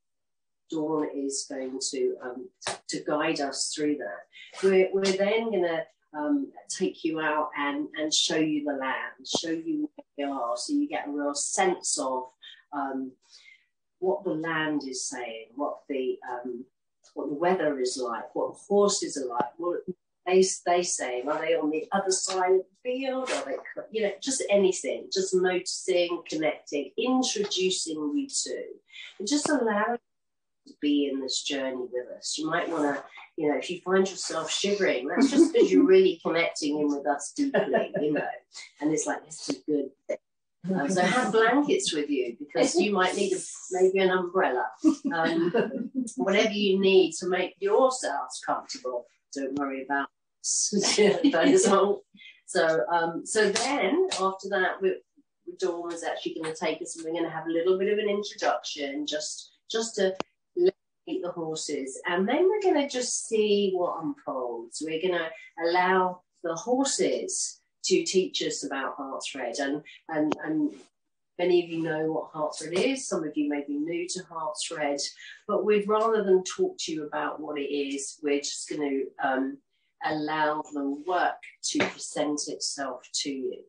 Dawn is going to um, to guide us through that. We're, we're then going to um, take you out and, and show you the land, show you where we are, so you get a real sense of um, what the land is saying, what the um, what the weather is like, what horses are like, what they they saying. Are they on the other side of the field? Are they, you know, just anything, just noticing, connecting, introducing you to, and just allow to be in this journey with us. You might want to, you know, if you find yourself shivering, that's just because you're really connecting in with us deeply, you know. And it's like this is a good thing. Um, so have blankets with you because you might need a, maybe an umbrella, um, whatever you need to make yourselves comfortable. Don't worry about so um, so then after that, we, Dawn is actually going to take us and we're going to have a little bit of an introduction, just just to the horses, and then we're going to just see what unfolds. We're going to allow the horses to teach us about heart thread and and and many of you know what heart thread is some of you may be new to heart thread but we'd rather than talk to you about what it is we're just going to um, allow the work to present itself to you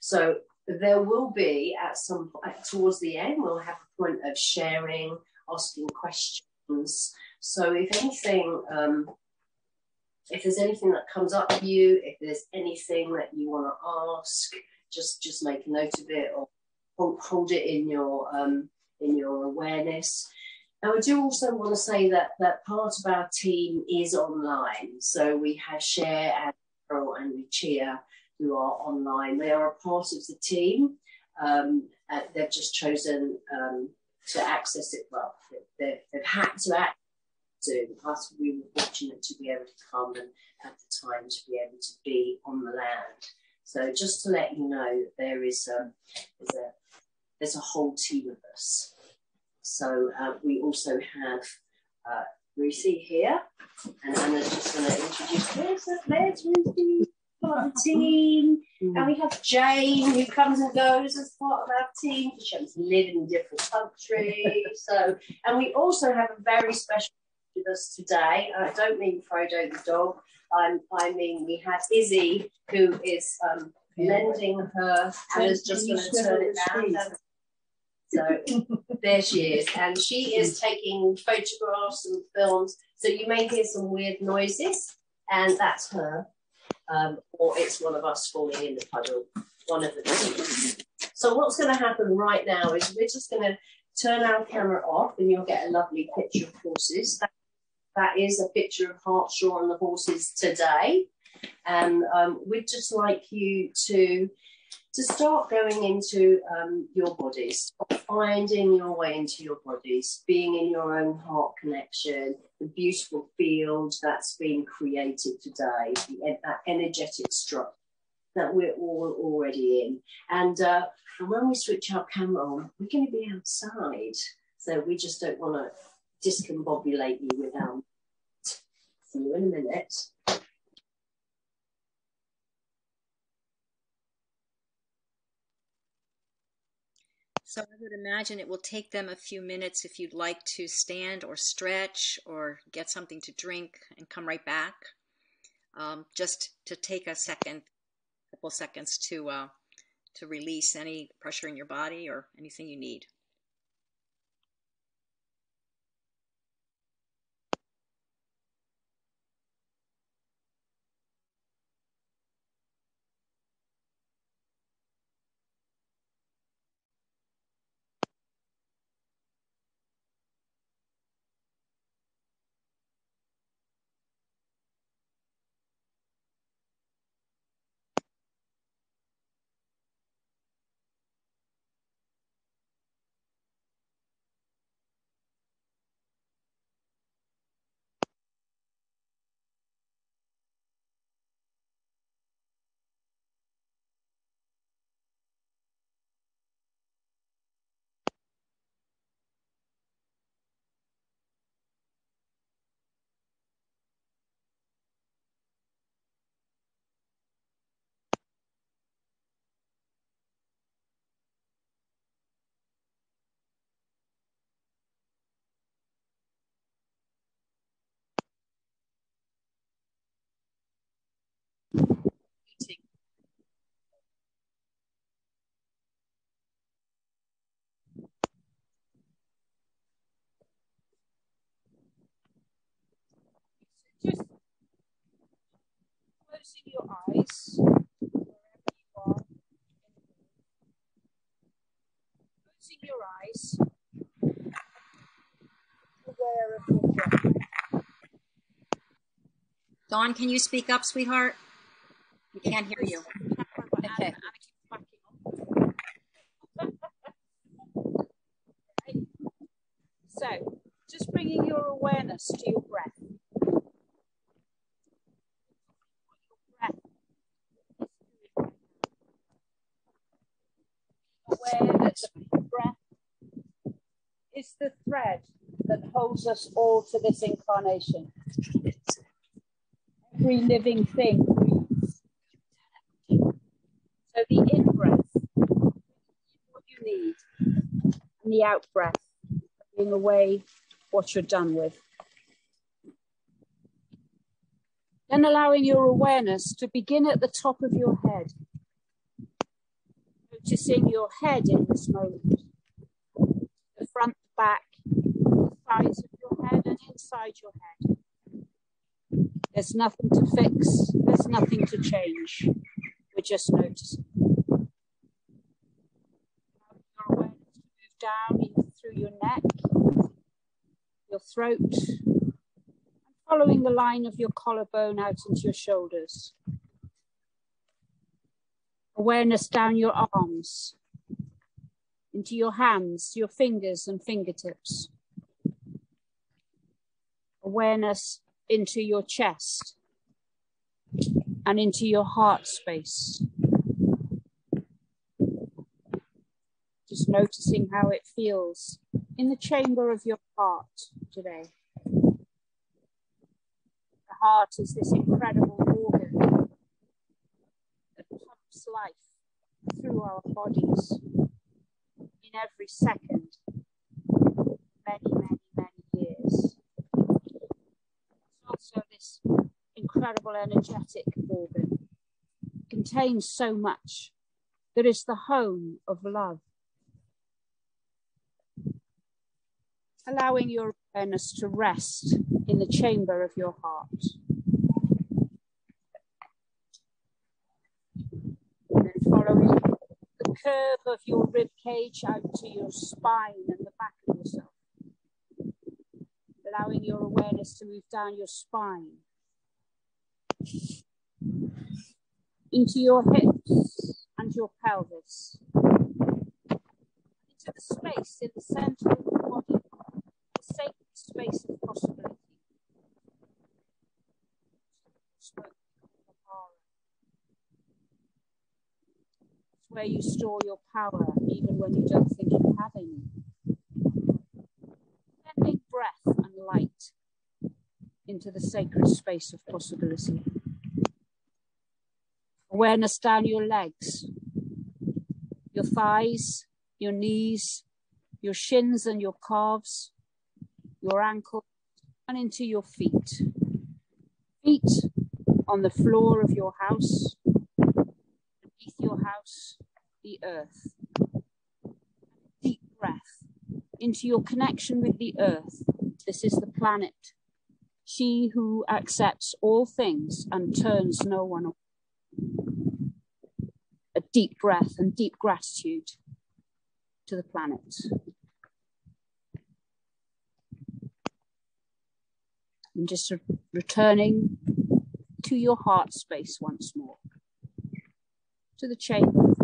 so there will be at some point towards the end we'll have a point of sharing asking questions so if anything um, if there's anything that comes up for you, if there's anything that you want to ask, just just make a note of it or hold, hold it in your um, in your awareness. Now, I do also want to say that that part of our team is online. So we have Share and Carol and Lucia who are online. They are a part of the team. Um, uh, they've just chosen um, to access it. Well, they've, they've had to access do. Us, we were fortunate to be able to come and have the time to be able to be on the land. So just to let you know, there is a, there's a, there's a whole team of us. So uh, we also have uh, Lucy here, and Anna's just going to introduce. There's, there's Lucy part of the team. And we have Jane, who comes and goes as part of our team. She happens to live in different countries. So, and we also have a very special with us today. I don't mean Frodo the dog. I'm, I mean we have Izzy, who is um, lending her. Anna's just going to turn it down. So there she is, and she is taking photographs and films. So you may hear some weird noises, and that's her um, or it's one of us falling in the puddle, one of the two. So what's going to happen right now is we're just going to turn our camera off and you'll get a lovely picture of horses. That, that is a picture of Hartshaw and the horses today. And um, we'd just like you to to start going into um, your bodies, finding your way into your bodies, being in your own heart connection, the beautiful field that's been created today, the, that energetic structure that we're all already in. And, uh, and when we switch our camera on, we're going to be outside. So we just don't want to discombobulate you with our. See you in a minute. So I would imagine it will take them a few minutes if you'd like to stand or stretch or get something to drink and come right back. Um, just to take a second, couple seconds to uh, to release any pressure in your body or anything you need. Just closing your eyes wherever you are. Closing your eyes. Dawn, can you speak up, sweetheart? We can't hear you. Okay. So, just bringing your awareness to your breath. Aware that the breath is the thread that holds us all to this incarnation. Every living thing breathes. So the in breath, what you need, and the out breath, being away what you're done with. Then allowing your awareness to begin at the top of your head. Noticing your head in this moment. The front, back, the sides of your head and inside your head. There's nothing to fix, there's nothing to change. We're just noticing. Your awareness to move down through your neck, your throat, and following the line of your collarbone out into your shoulders awareness down your arms, into your hands, your fingers and fingertips. Awareness into your chest and into your heart space. Just noticing how it feels in the chamber of your heart today. The heart is this incredible life through our bodies in every second, many, many, many years. It's also this incredible energetic organ. Contains so much that is the home of love. Allowing your awareness to rest in the chamber of your heart. And then following the curve of your rib cage out to your spine and the back of yourself. Allowing your awareness to move down your spine into your hips and your pelvis, into the space in the center of the body, the sacred space of possibility. It's where you store your power, even when you don't think you have any. Sending breath and light into the sacred space of possibility. Awareness down your legs, your thighs, your knees, your shins and your calves, your ankles, and into your feet. Feet on the floor of your house, beneath your house, the earth. Deep breath into your connection with the earth. This is the planet she who accepts all things and turns no one away. A deep breath and deep gratitude to the planet. And just returning to your heart space once more, to the chamber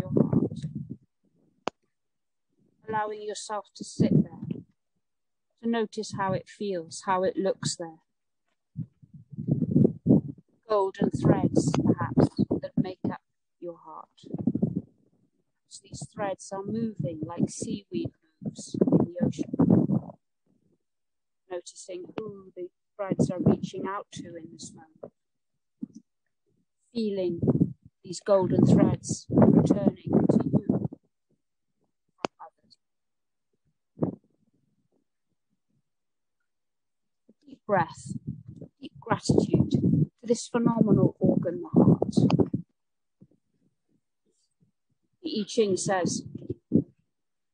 allowing yourself to sit there, to notice how it feels, how it looks there golden threads, perhaps, that make up your heart. So these threads are moving like seaweed moves in the ocean. Noticing who the threads are reaching out to in this moment. Feeling these golden threads returning to you from others. Breath, deep gratitude to this phenomenal organ, the heart. The I Ching says,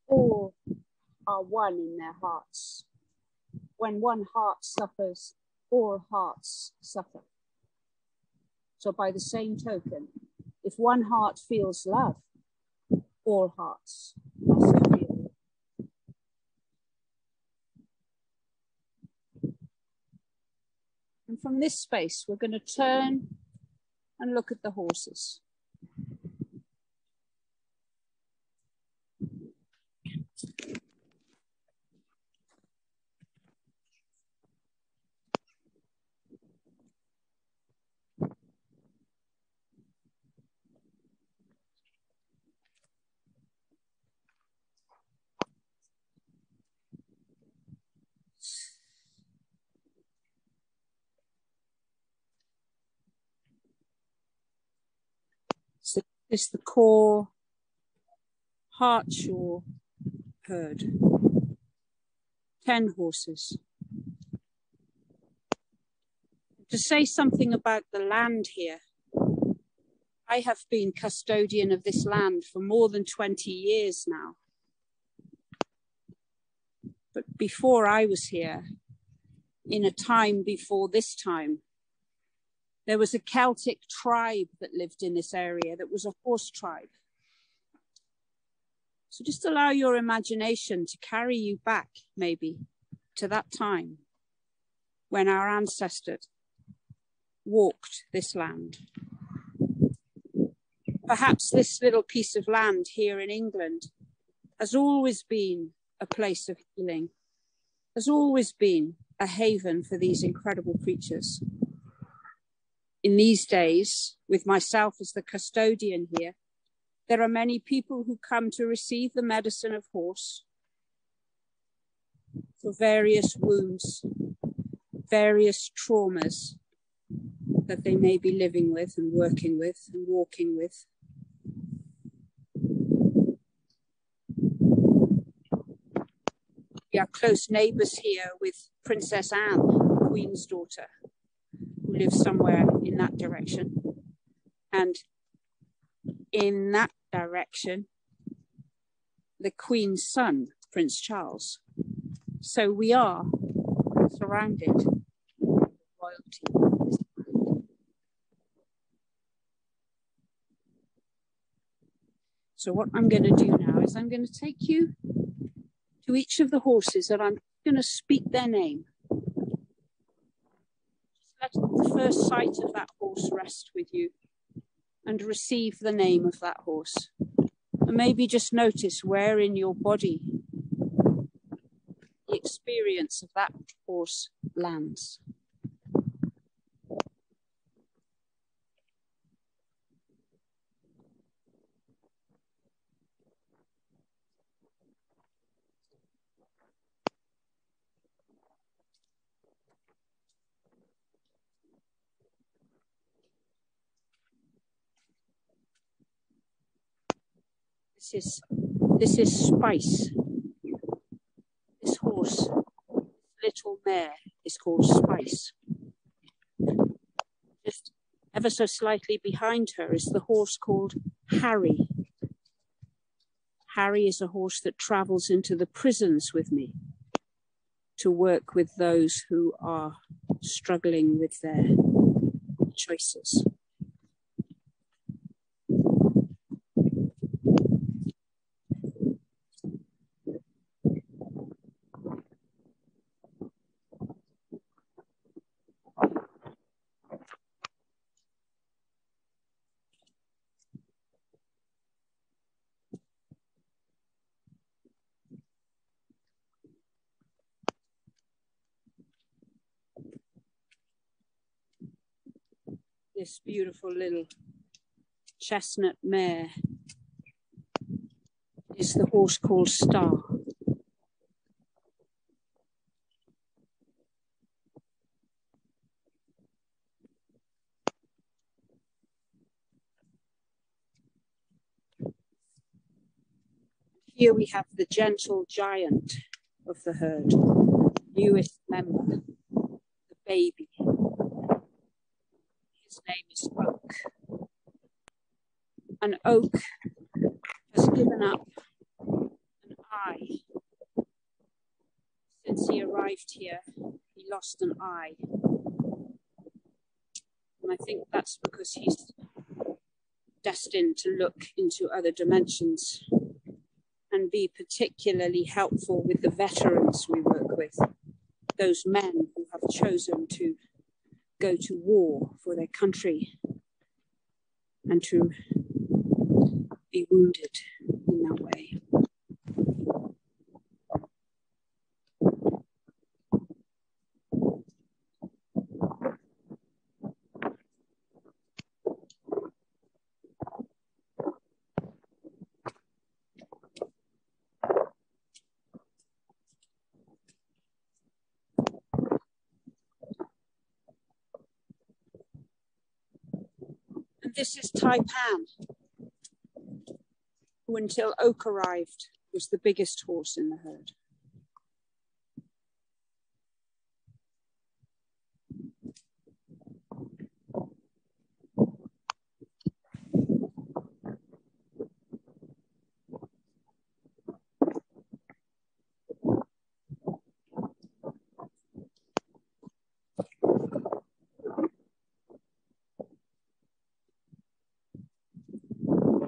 all are one in their hearts. When one heart suffers, all hearts suffer. So, by the same token, if one heart feels love, all hearts must feel And from this space, we're going to turn and look at the horses. Is the core Hartshaw herd. 10 horses. To say something about the land here, I have been custodian of this land for more than 20 years now. But before I was here, in a time before this time, there was a Celtic tribe that lived in this area that was a horse tribe. So just allow your imagination to carry you back, maybe, to that time when our ancestors walked this land. Perhaps this little piece of land here in England has always been a place of healing, has always been a haven for these incredible creatures in these days, with myself as the custodian here, There are many people who come to receive the medicine of horse for various wounds, various traumas that they may be living with and working with and walking with. We are close neighbors here with Princess Anne, Queen's daughter, who lives somewhere in that direction. And in that direction, the Queen's son, Prince Charles. So we are surrounded with royalty. So what I'm going to do now is I'm going to take you to each of the horses and I'm going to speak their name. Let the first sight of that horse rest with you and receive the name of that horse. And maybe just notice where in your body the experience of that horse lands. This is this is Spice. This horse, little mare, is called Spice. Just ever so slightly behind her is the horse called Harry. Harry is a horse that travels into the prisons with me to work with those who are struggling with their choices. This beautiful little chestnut mare is the horse called Star. Here we have the gentle giant of the herd, newest member, the baby. His name is Oak. And Oak has given up an eye. Since he arrived here, he lost an eye. And I think that's because he's destined to look into other dimensions and be particularly helpful with the veterans we work with, those men who have chosen to go to war for their country and to be wounded in that way. And this is Taipan, until Oak arrived was the biggest horse in the herd.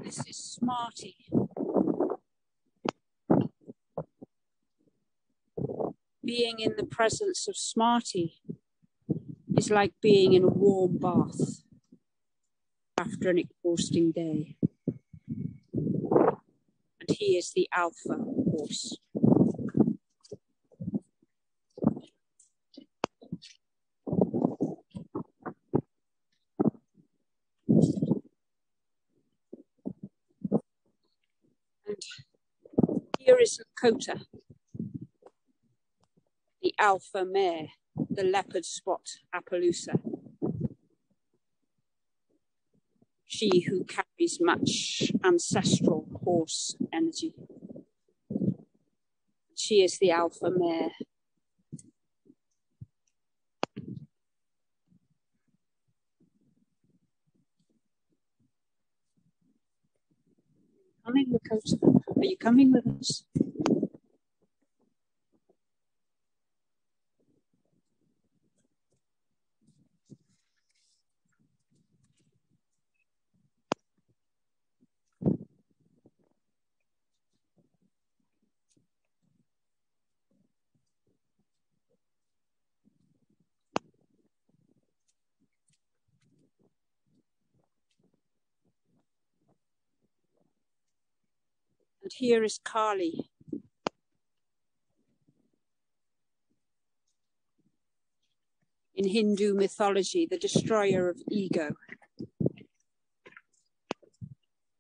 This is Smarty. Being in the presence of Smarty is like being in a warm bath after an exhausting day. And he is the alpha horse. And here is Kota, the alpha mare, the leopard spot Appaloosa. She who carries much ancestral horse energy. She is the alpha mare. Coming, Lakota? Are you coming with us? And here is Kali. In Hindu mythology, the destroyer of ego.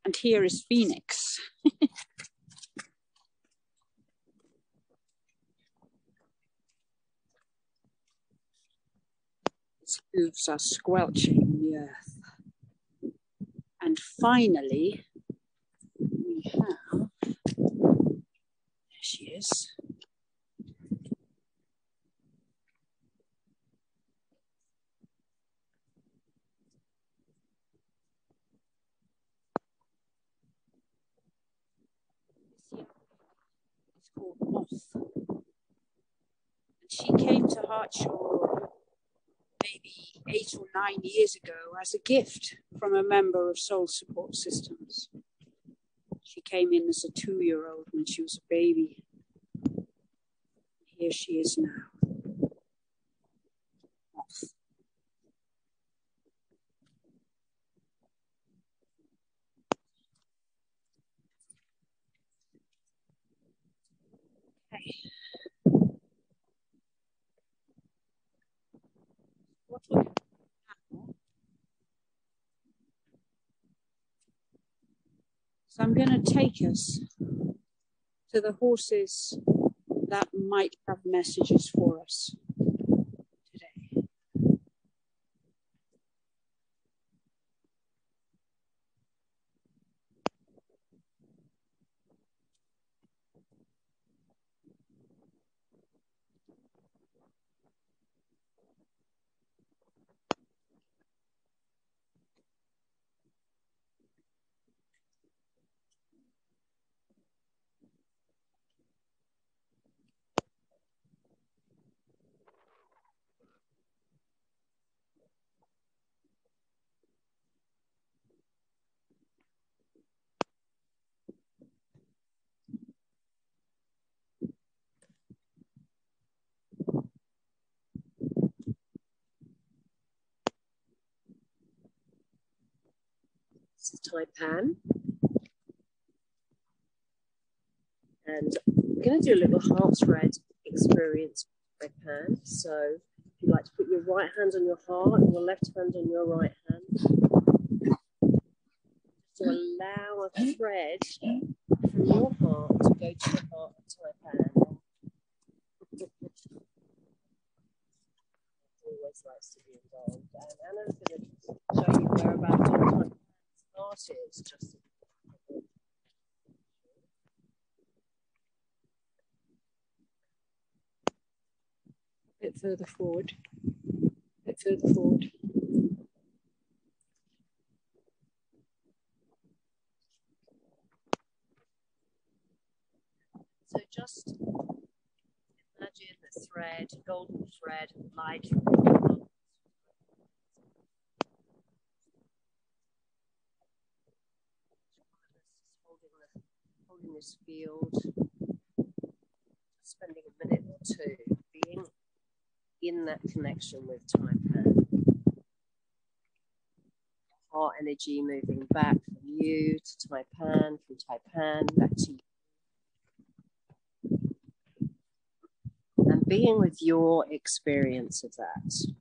And here is Phoenix. Hooves are squelching the earth. And finally, have, there she is. It's called Moth. And she came to Hartshorn maybe eight or nine years ago as a gift from a member of Soul Support Systems. She came in as a two year old when she was a baby. Here she is now. Okay we're gonna do now So I'm going to take us to the horses that might have messages for us This is Taipan. And I'm going to do a little heart thread experience with Taipan. So if you'd like to put your right hand on your heart and your left hand on your right hand, to allow a thread from your heart to go to the heart of Taipan. Always likes to be involved. And Anna's going to show you whereabouts Just A bit further forward. A bit further forward. So just imagine the thread, golden thread, light. Holding this field, spending a minute or two being in that connection with Taipan. Heart energy moving back from you to Taipan, from Taipan back to you. and being with your experience of that.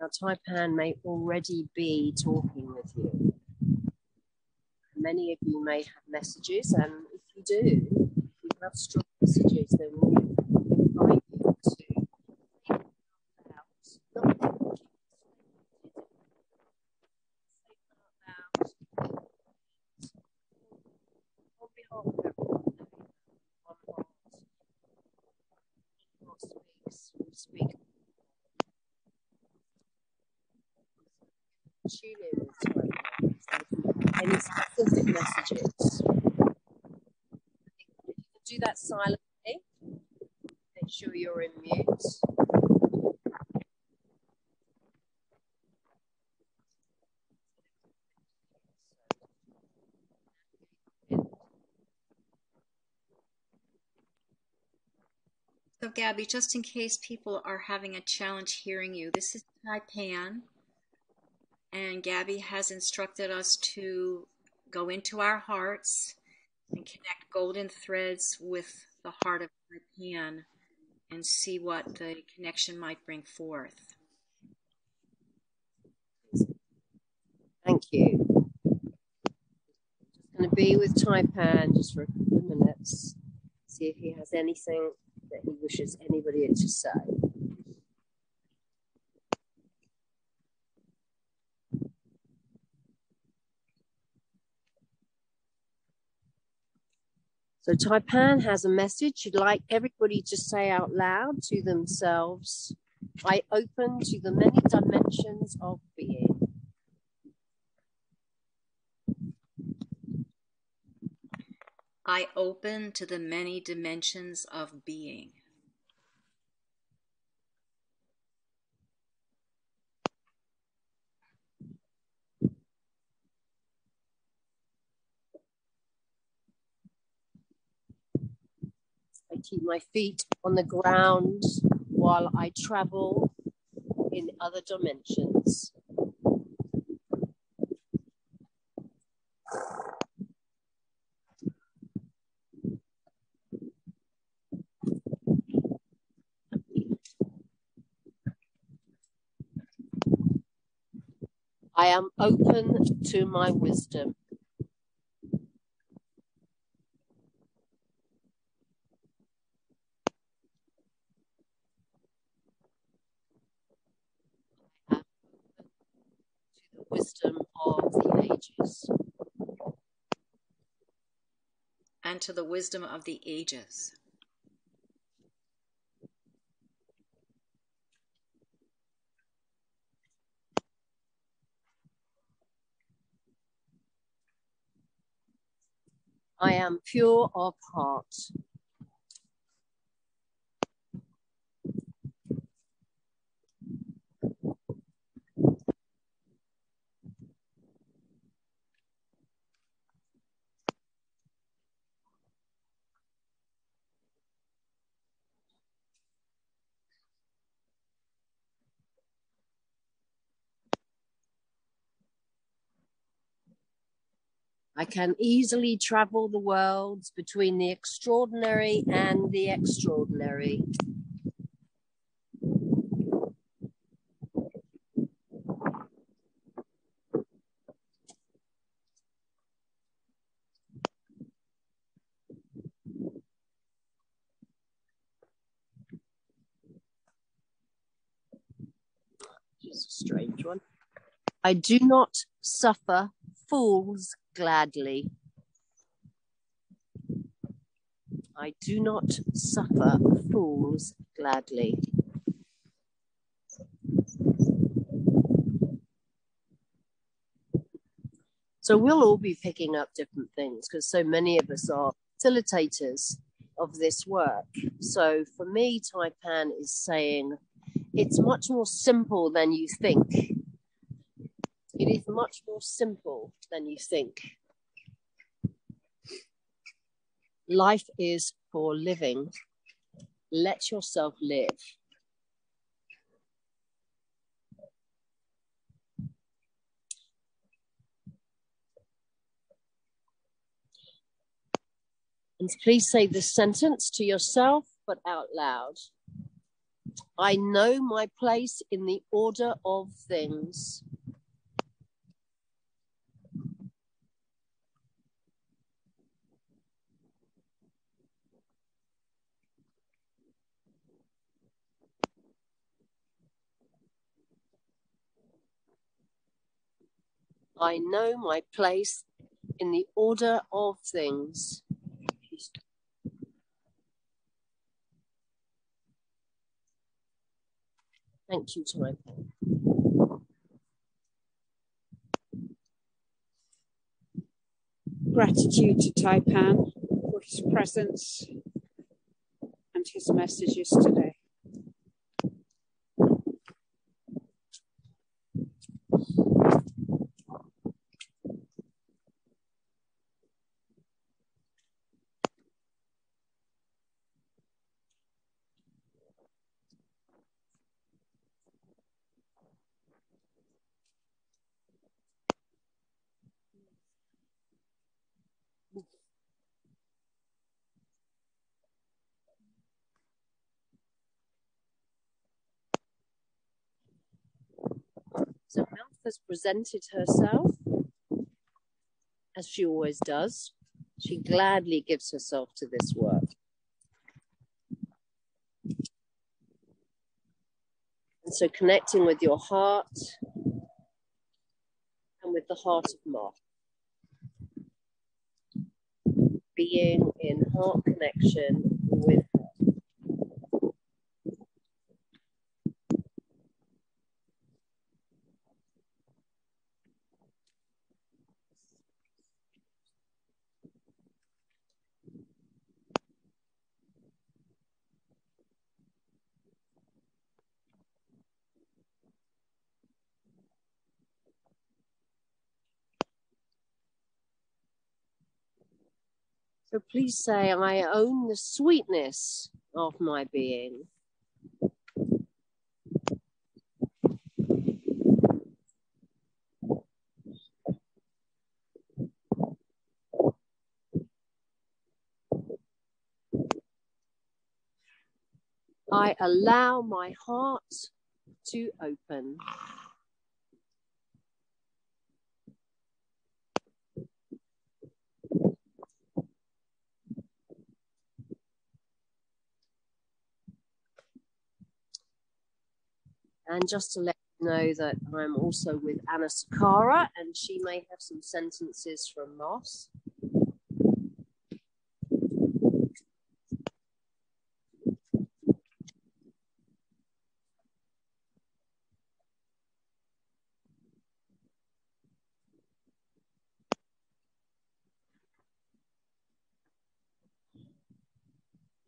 Now, Taipan may already be talking with you. Many of you may have messages, and if you do, if you have strong messages, then we invite you to speak. On behalf of everyone, one heart. What speaks, we speak. Tune in with time. Any specific messages? If you can do that silently, make sure you're in mute. So, Gabby, just in case people are having a challenge hearing you, this is Taipan, and Gabby has instructed us to go into our hearts and connect golden threads with the heart of Taipan and see what the connection might bring forth. Thank you. Just going to be with Taipan just for a couple of minutes, see if he has anything that he wishes anybody to say. So Taipan has a message he'd like everybody to say out loud to themselves. I open to the many dimensions of being. I open to the many dimensions of being. I keep my feet on the ground while I travel in other dimensions. I am open to my wisdom. I am open to the wisdom of the ages. To the wisdom of the ages. I am pure of heart. I can easily travel the worlds between the extraordinary and the extraordinary. A strange one. I do not suffer fools gladly. I do not suffer fools gladly. So we'll all be picking up different things because so many of us are facilitators of this work. So for me, Taipan is saying it's much more simple than you think. It is much more simple than you think. Life is for living. Let yourself live. And please say this sentence to yourself, but out loud. I know my place in the order of things. I know my place in the order of things. Thank you, Taipan. Gratitude to Taipan for his presence and his messages today. So Mouth has presented herself as she always does. She gladly gives herself to this work. And so connecting with your heart and with the heart of Moth. Being in heart connection with her. So please say, I own the sweetness of my being. I allow my heart to open. And just to let you know that I'm also with Anna Sakara, and she may have some sentences from Moss.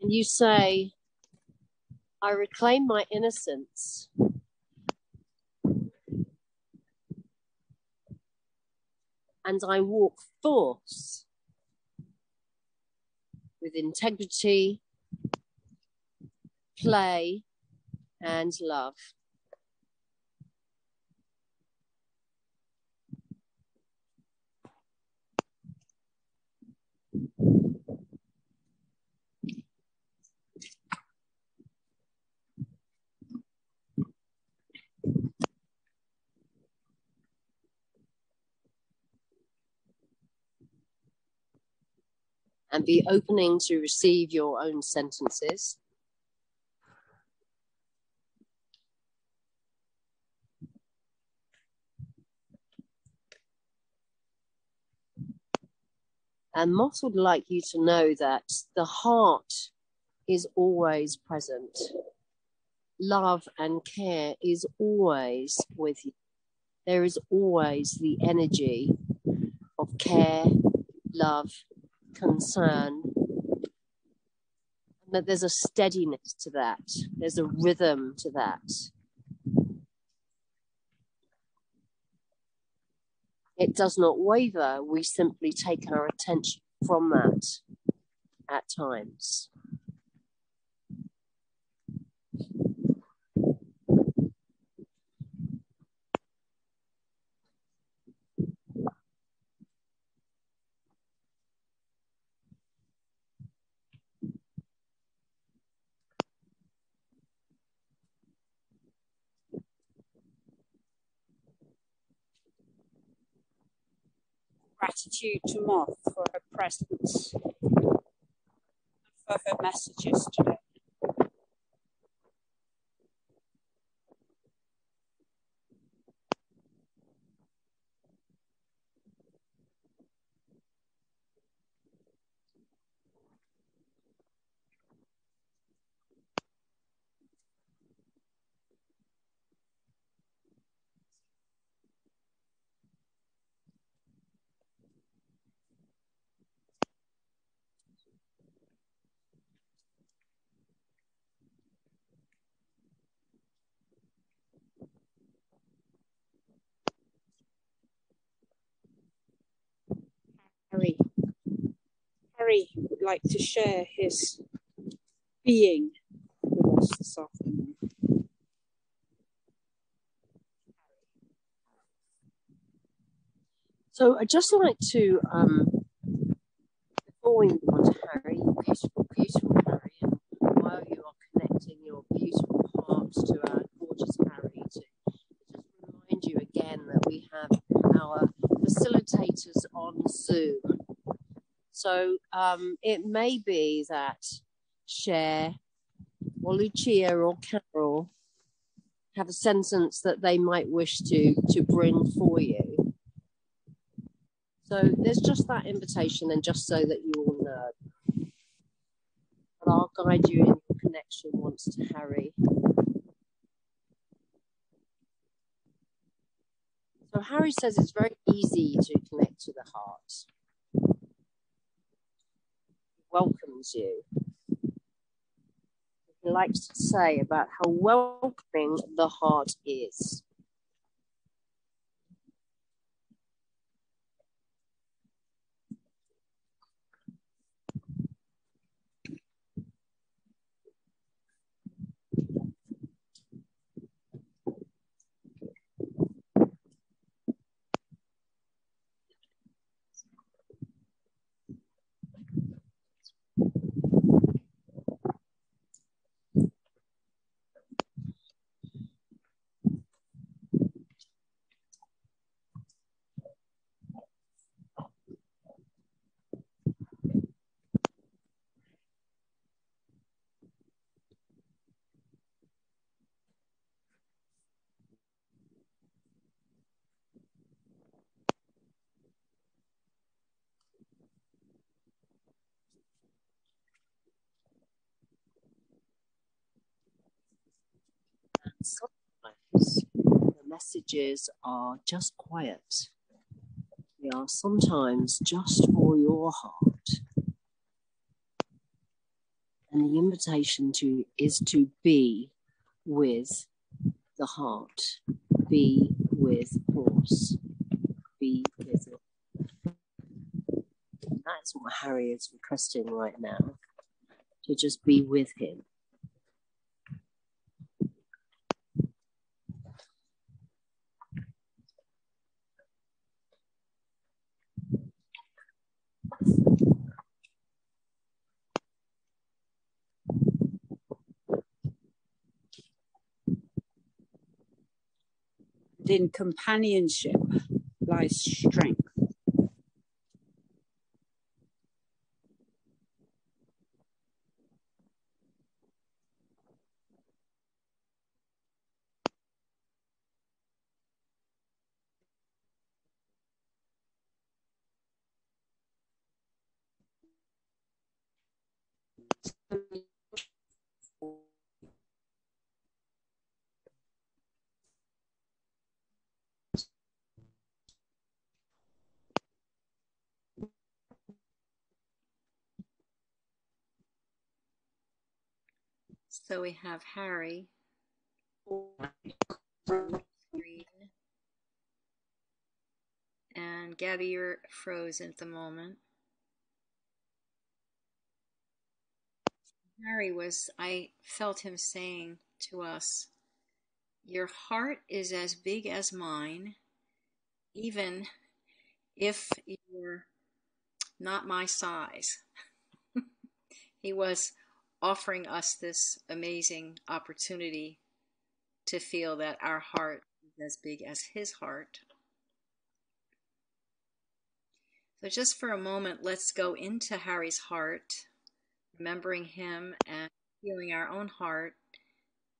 And you say, I reclaim my innocence. And I walk forth with integrity, play, and love. And be opening to receive your own sentences. And Moss would like you to know that the heart is always present. Love and care is always with you. There is always the energy of care, love, concern. That there's a steadiness to that, there's a rhythm to that. It does not waver, we simply take our attention from that at times. Gratitude to Moth for her presence, and for her messages today. Harry. Harry would like to share his being with us this afternoon. So I'd just like to, um, before we move on to Harry, beautiful, beautiful Harry, and while you are connecting your beautiful heart to our gorgeous Harry, to just remind you again that we have our on Zoom. So um, it may be that Cher or Lucia or Carol have a sentence that they might wish to to bring for you. So there's just that invitation, and just so that you all know. But I'll guide you in connection once to Harry. So Harry says it's very easy to connect to the heart. He welcomes you. He likes to say about how welcoming the heart is. And sometimes the messages are just quiet. They are sometimes just for your heart. And the invitation to is to be with the heart, be with horse, be with it. That's what Harry is requesting right now to just be with him. In companionship lies strength. So we have Harry. And Gabby, you're frozen at the moment. Harry was, I felt him saying to us, Your heart is as big as mine, even if you're not my size. he was offering us this amazing opportunity to feel that our heart is as big as his heart. So, just for a moment, let's go into Harry's heart remembering him and feeling our own heart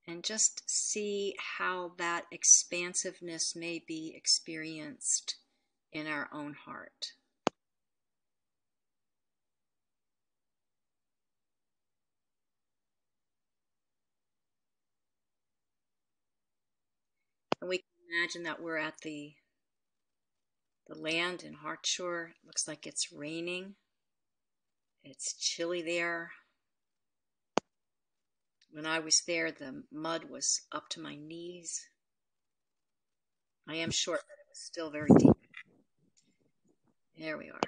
and just see how that expansiveness may be experienced in our own heart. And we can imagine that we're at the the land in Hartshorne. It looks like it's raining. It's chilly there. When I was there, the mud was up to my knees. I am short, but it was still very deep. There we are.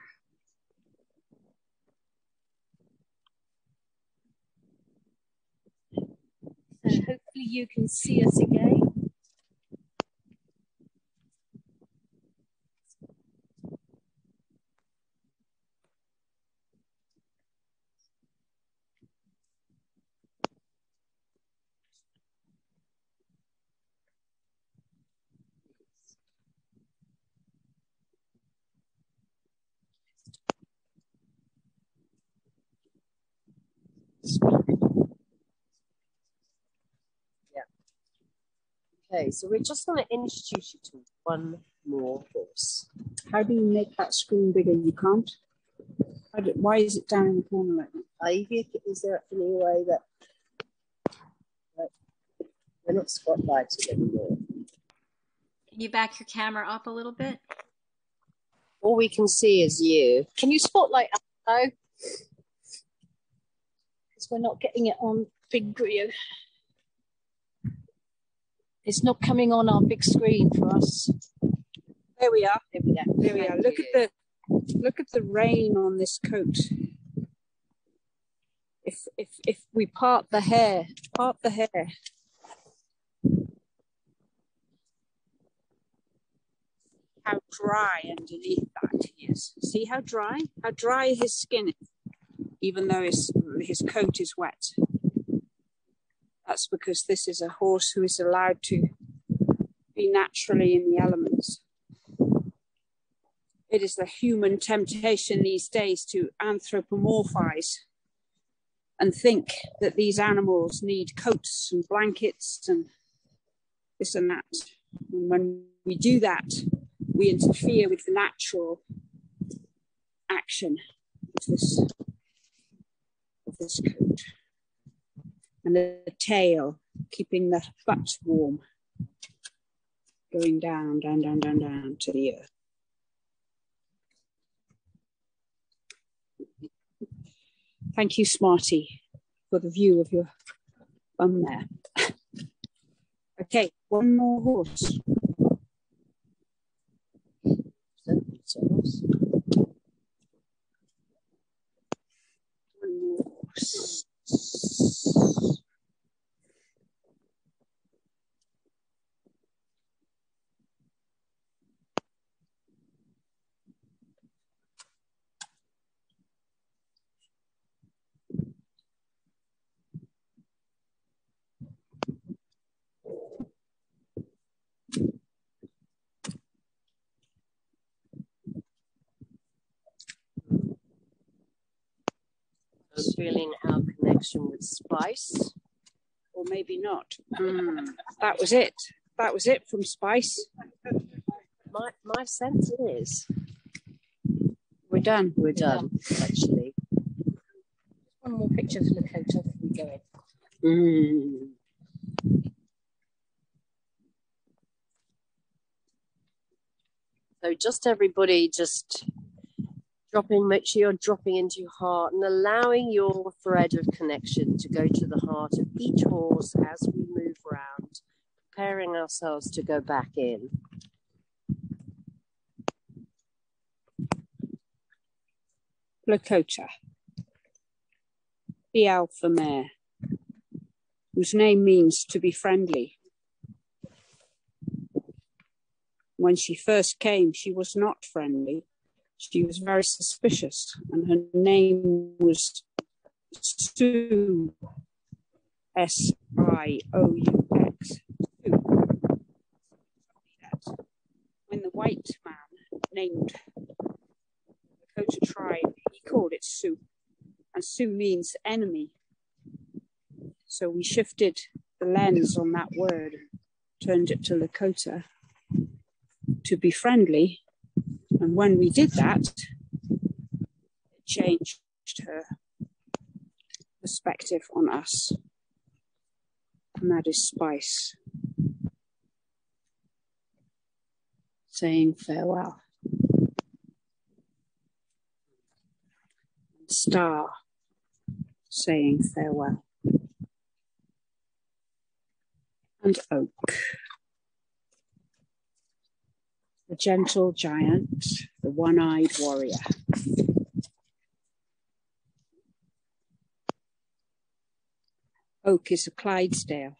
So hopefully you can see us again. Okay, so we're just going to introduce you to one more horse. How do you make that screen bigger? You can't. How do- why is it down in the corner like that? Ivy, is there any way that, that we're not spotlighted anymore? Can you back your camera up a little bit? All we can see is you. Can you spotlight us though? Because we're not getting it on big video. It's not coming on our big screen for us. There we are. There we go. There we are. Look you. at the look at the rain on this coat. If if if we part the hair, part the hair. How dry underneath that he is. See how dry? How dry his skin is, even though his his coat is wet. That's because this is a horse who is allowed to be naturally in the elements. It is the human temptation these days to anthropomorphize and think that these animals need coats and blankets and this and that. And when we do that, we interfere with the natural action of this, of this coat. And the tail keeping the butt hmm. warm, going down, down, down, down, down to the earth. Thank you, Smarty, for the view of your bum there. okay, one more horse. One more horse. Feeling our connection with Spice. or maybe not. Mm, that was it. That was it from Spice. My my sense is We're done. we're done, actually. One more picture of Lakota before we go in. Mm. So just everybody just dropping, make sure you're dropping into your heart and allowing your thread of connection to go to the heart of each horse as we move round, preparing ourselves to go back in. Lakota, the alpha mare, whose name means to be friendly. When she first came, she was not friendly. She was very suspicious, and her name was Sue. S I O U X. When the white man named the Lakota tribe, he called it Sue. and Su means enemy. So we shifted the lens on that word, turned it to Lakota to be friendly. And when we did that, it changed her perspective on us. And that is spice. Saying farewell. Star saying farewell. And oak. The gentle giant, the one eyed warrior. Oak is a Clydesdale.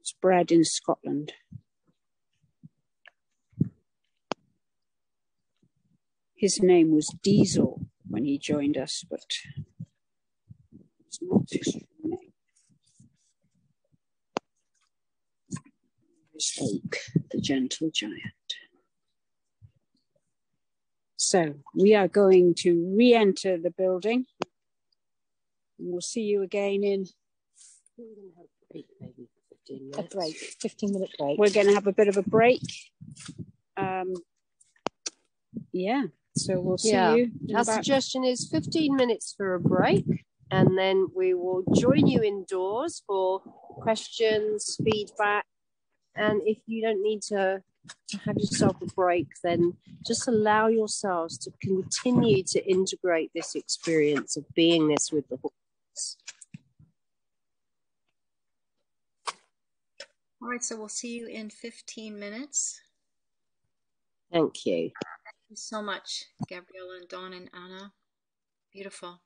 It's bred in Scotland. His name was Diesel when he joined us, but it's not his true name. There's Oak, the gentle giant. So we are going to re-enter the building. And We'll see you again in A break, 15 minute break. we're going to have a bit of a break. Um, yeah, so we'll see Yeah. you. Our about- suggestion is 15 minutes for a break, and then we will join you indoors for questions, feedback. And if you don't need to, to have yourself a break, then just allow yourselves to continue to integrate this experience of beingness with the horse. All right, so we'll see you in 15 minutes. Thank you. Thank you so much, Gabriella and Dawn and Anna. Beautiful.